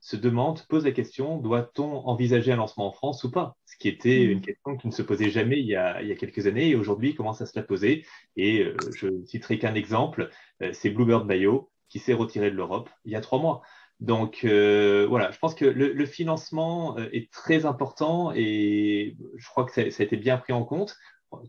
se demande, pose la question, doit-on envisager un lancement en France ou pas? Ce qui était mm. une question qui ne se posait jamais il y a, il y a quelques années et aujourd'hui commence à se la poser. Et euh, je ne citerai qu'un exemple, euh, c'est Bluebird Bio qui s'est retiré de l'Europe il y a trois mois. Donc euh, voilà, je pense que le, le, financement est très important et je crois que ça, ça, a été bien pris en compte.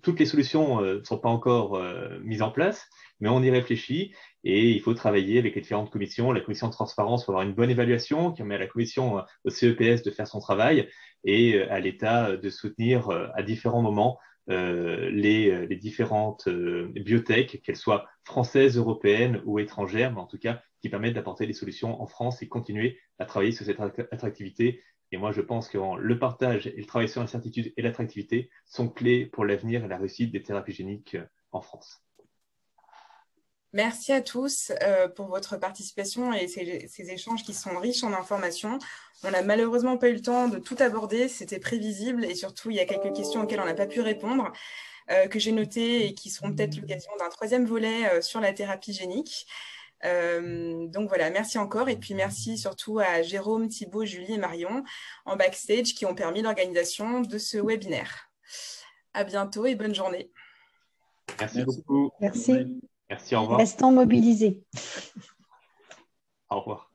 Toutes les solutions ne sont pas encore mises en place, mais on y réfléchit et il faut travailler avec les différentes commissions. La commission de transparence pour avoir une bonne évaluation, qui met à la commission, euh, au CEPS de faire son travail et euh, à l'État de soutenir euh, à différents moments les, les, différentes biotech, qu'elles soient françaises, européennes ou étrangères, mais en tout cas qui permettent d'apporter des solutions en France et continuer à travailler sur cette attractivité. Et moi, je pense que le partage et le travail sur l'incertitude et l'attractivité sont clés pour l'avenir et la réussite des thérapies géniques en France. Merci à tous euh, pour votre participation et ces, échanges qui sont riches en informations. On n'a malheureusement pas eu le temps de tout aborder, c'était prévisible et surtout il y a quelques questions auxquelles on n'a pas pu répondre, euh, que j'ai notées et qui seront peut-être l'occasion d'un troisième volet euh, sur la thérapie génique. donc voilà, merci encore et puis merci surtout à Jérôme, Thibault, Julie et Marion en backstage qui ont permis l'organisation de ce webinaire. À bientôt et bonne journée. Merci beaucoup. Merci. Merci, au revoir. Restons mobilisés. Au revoir.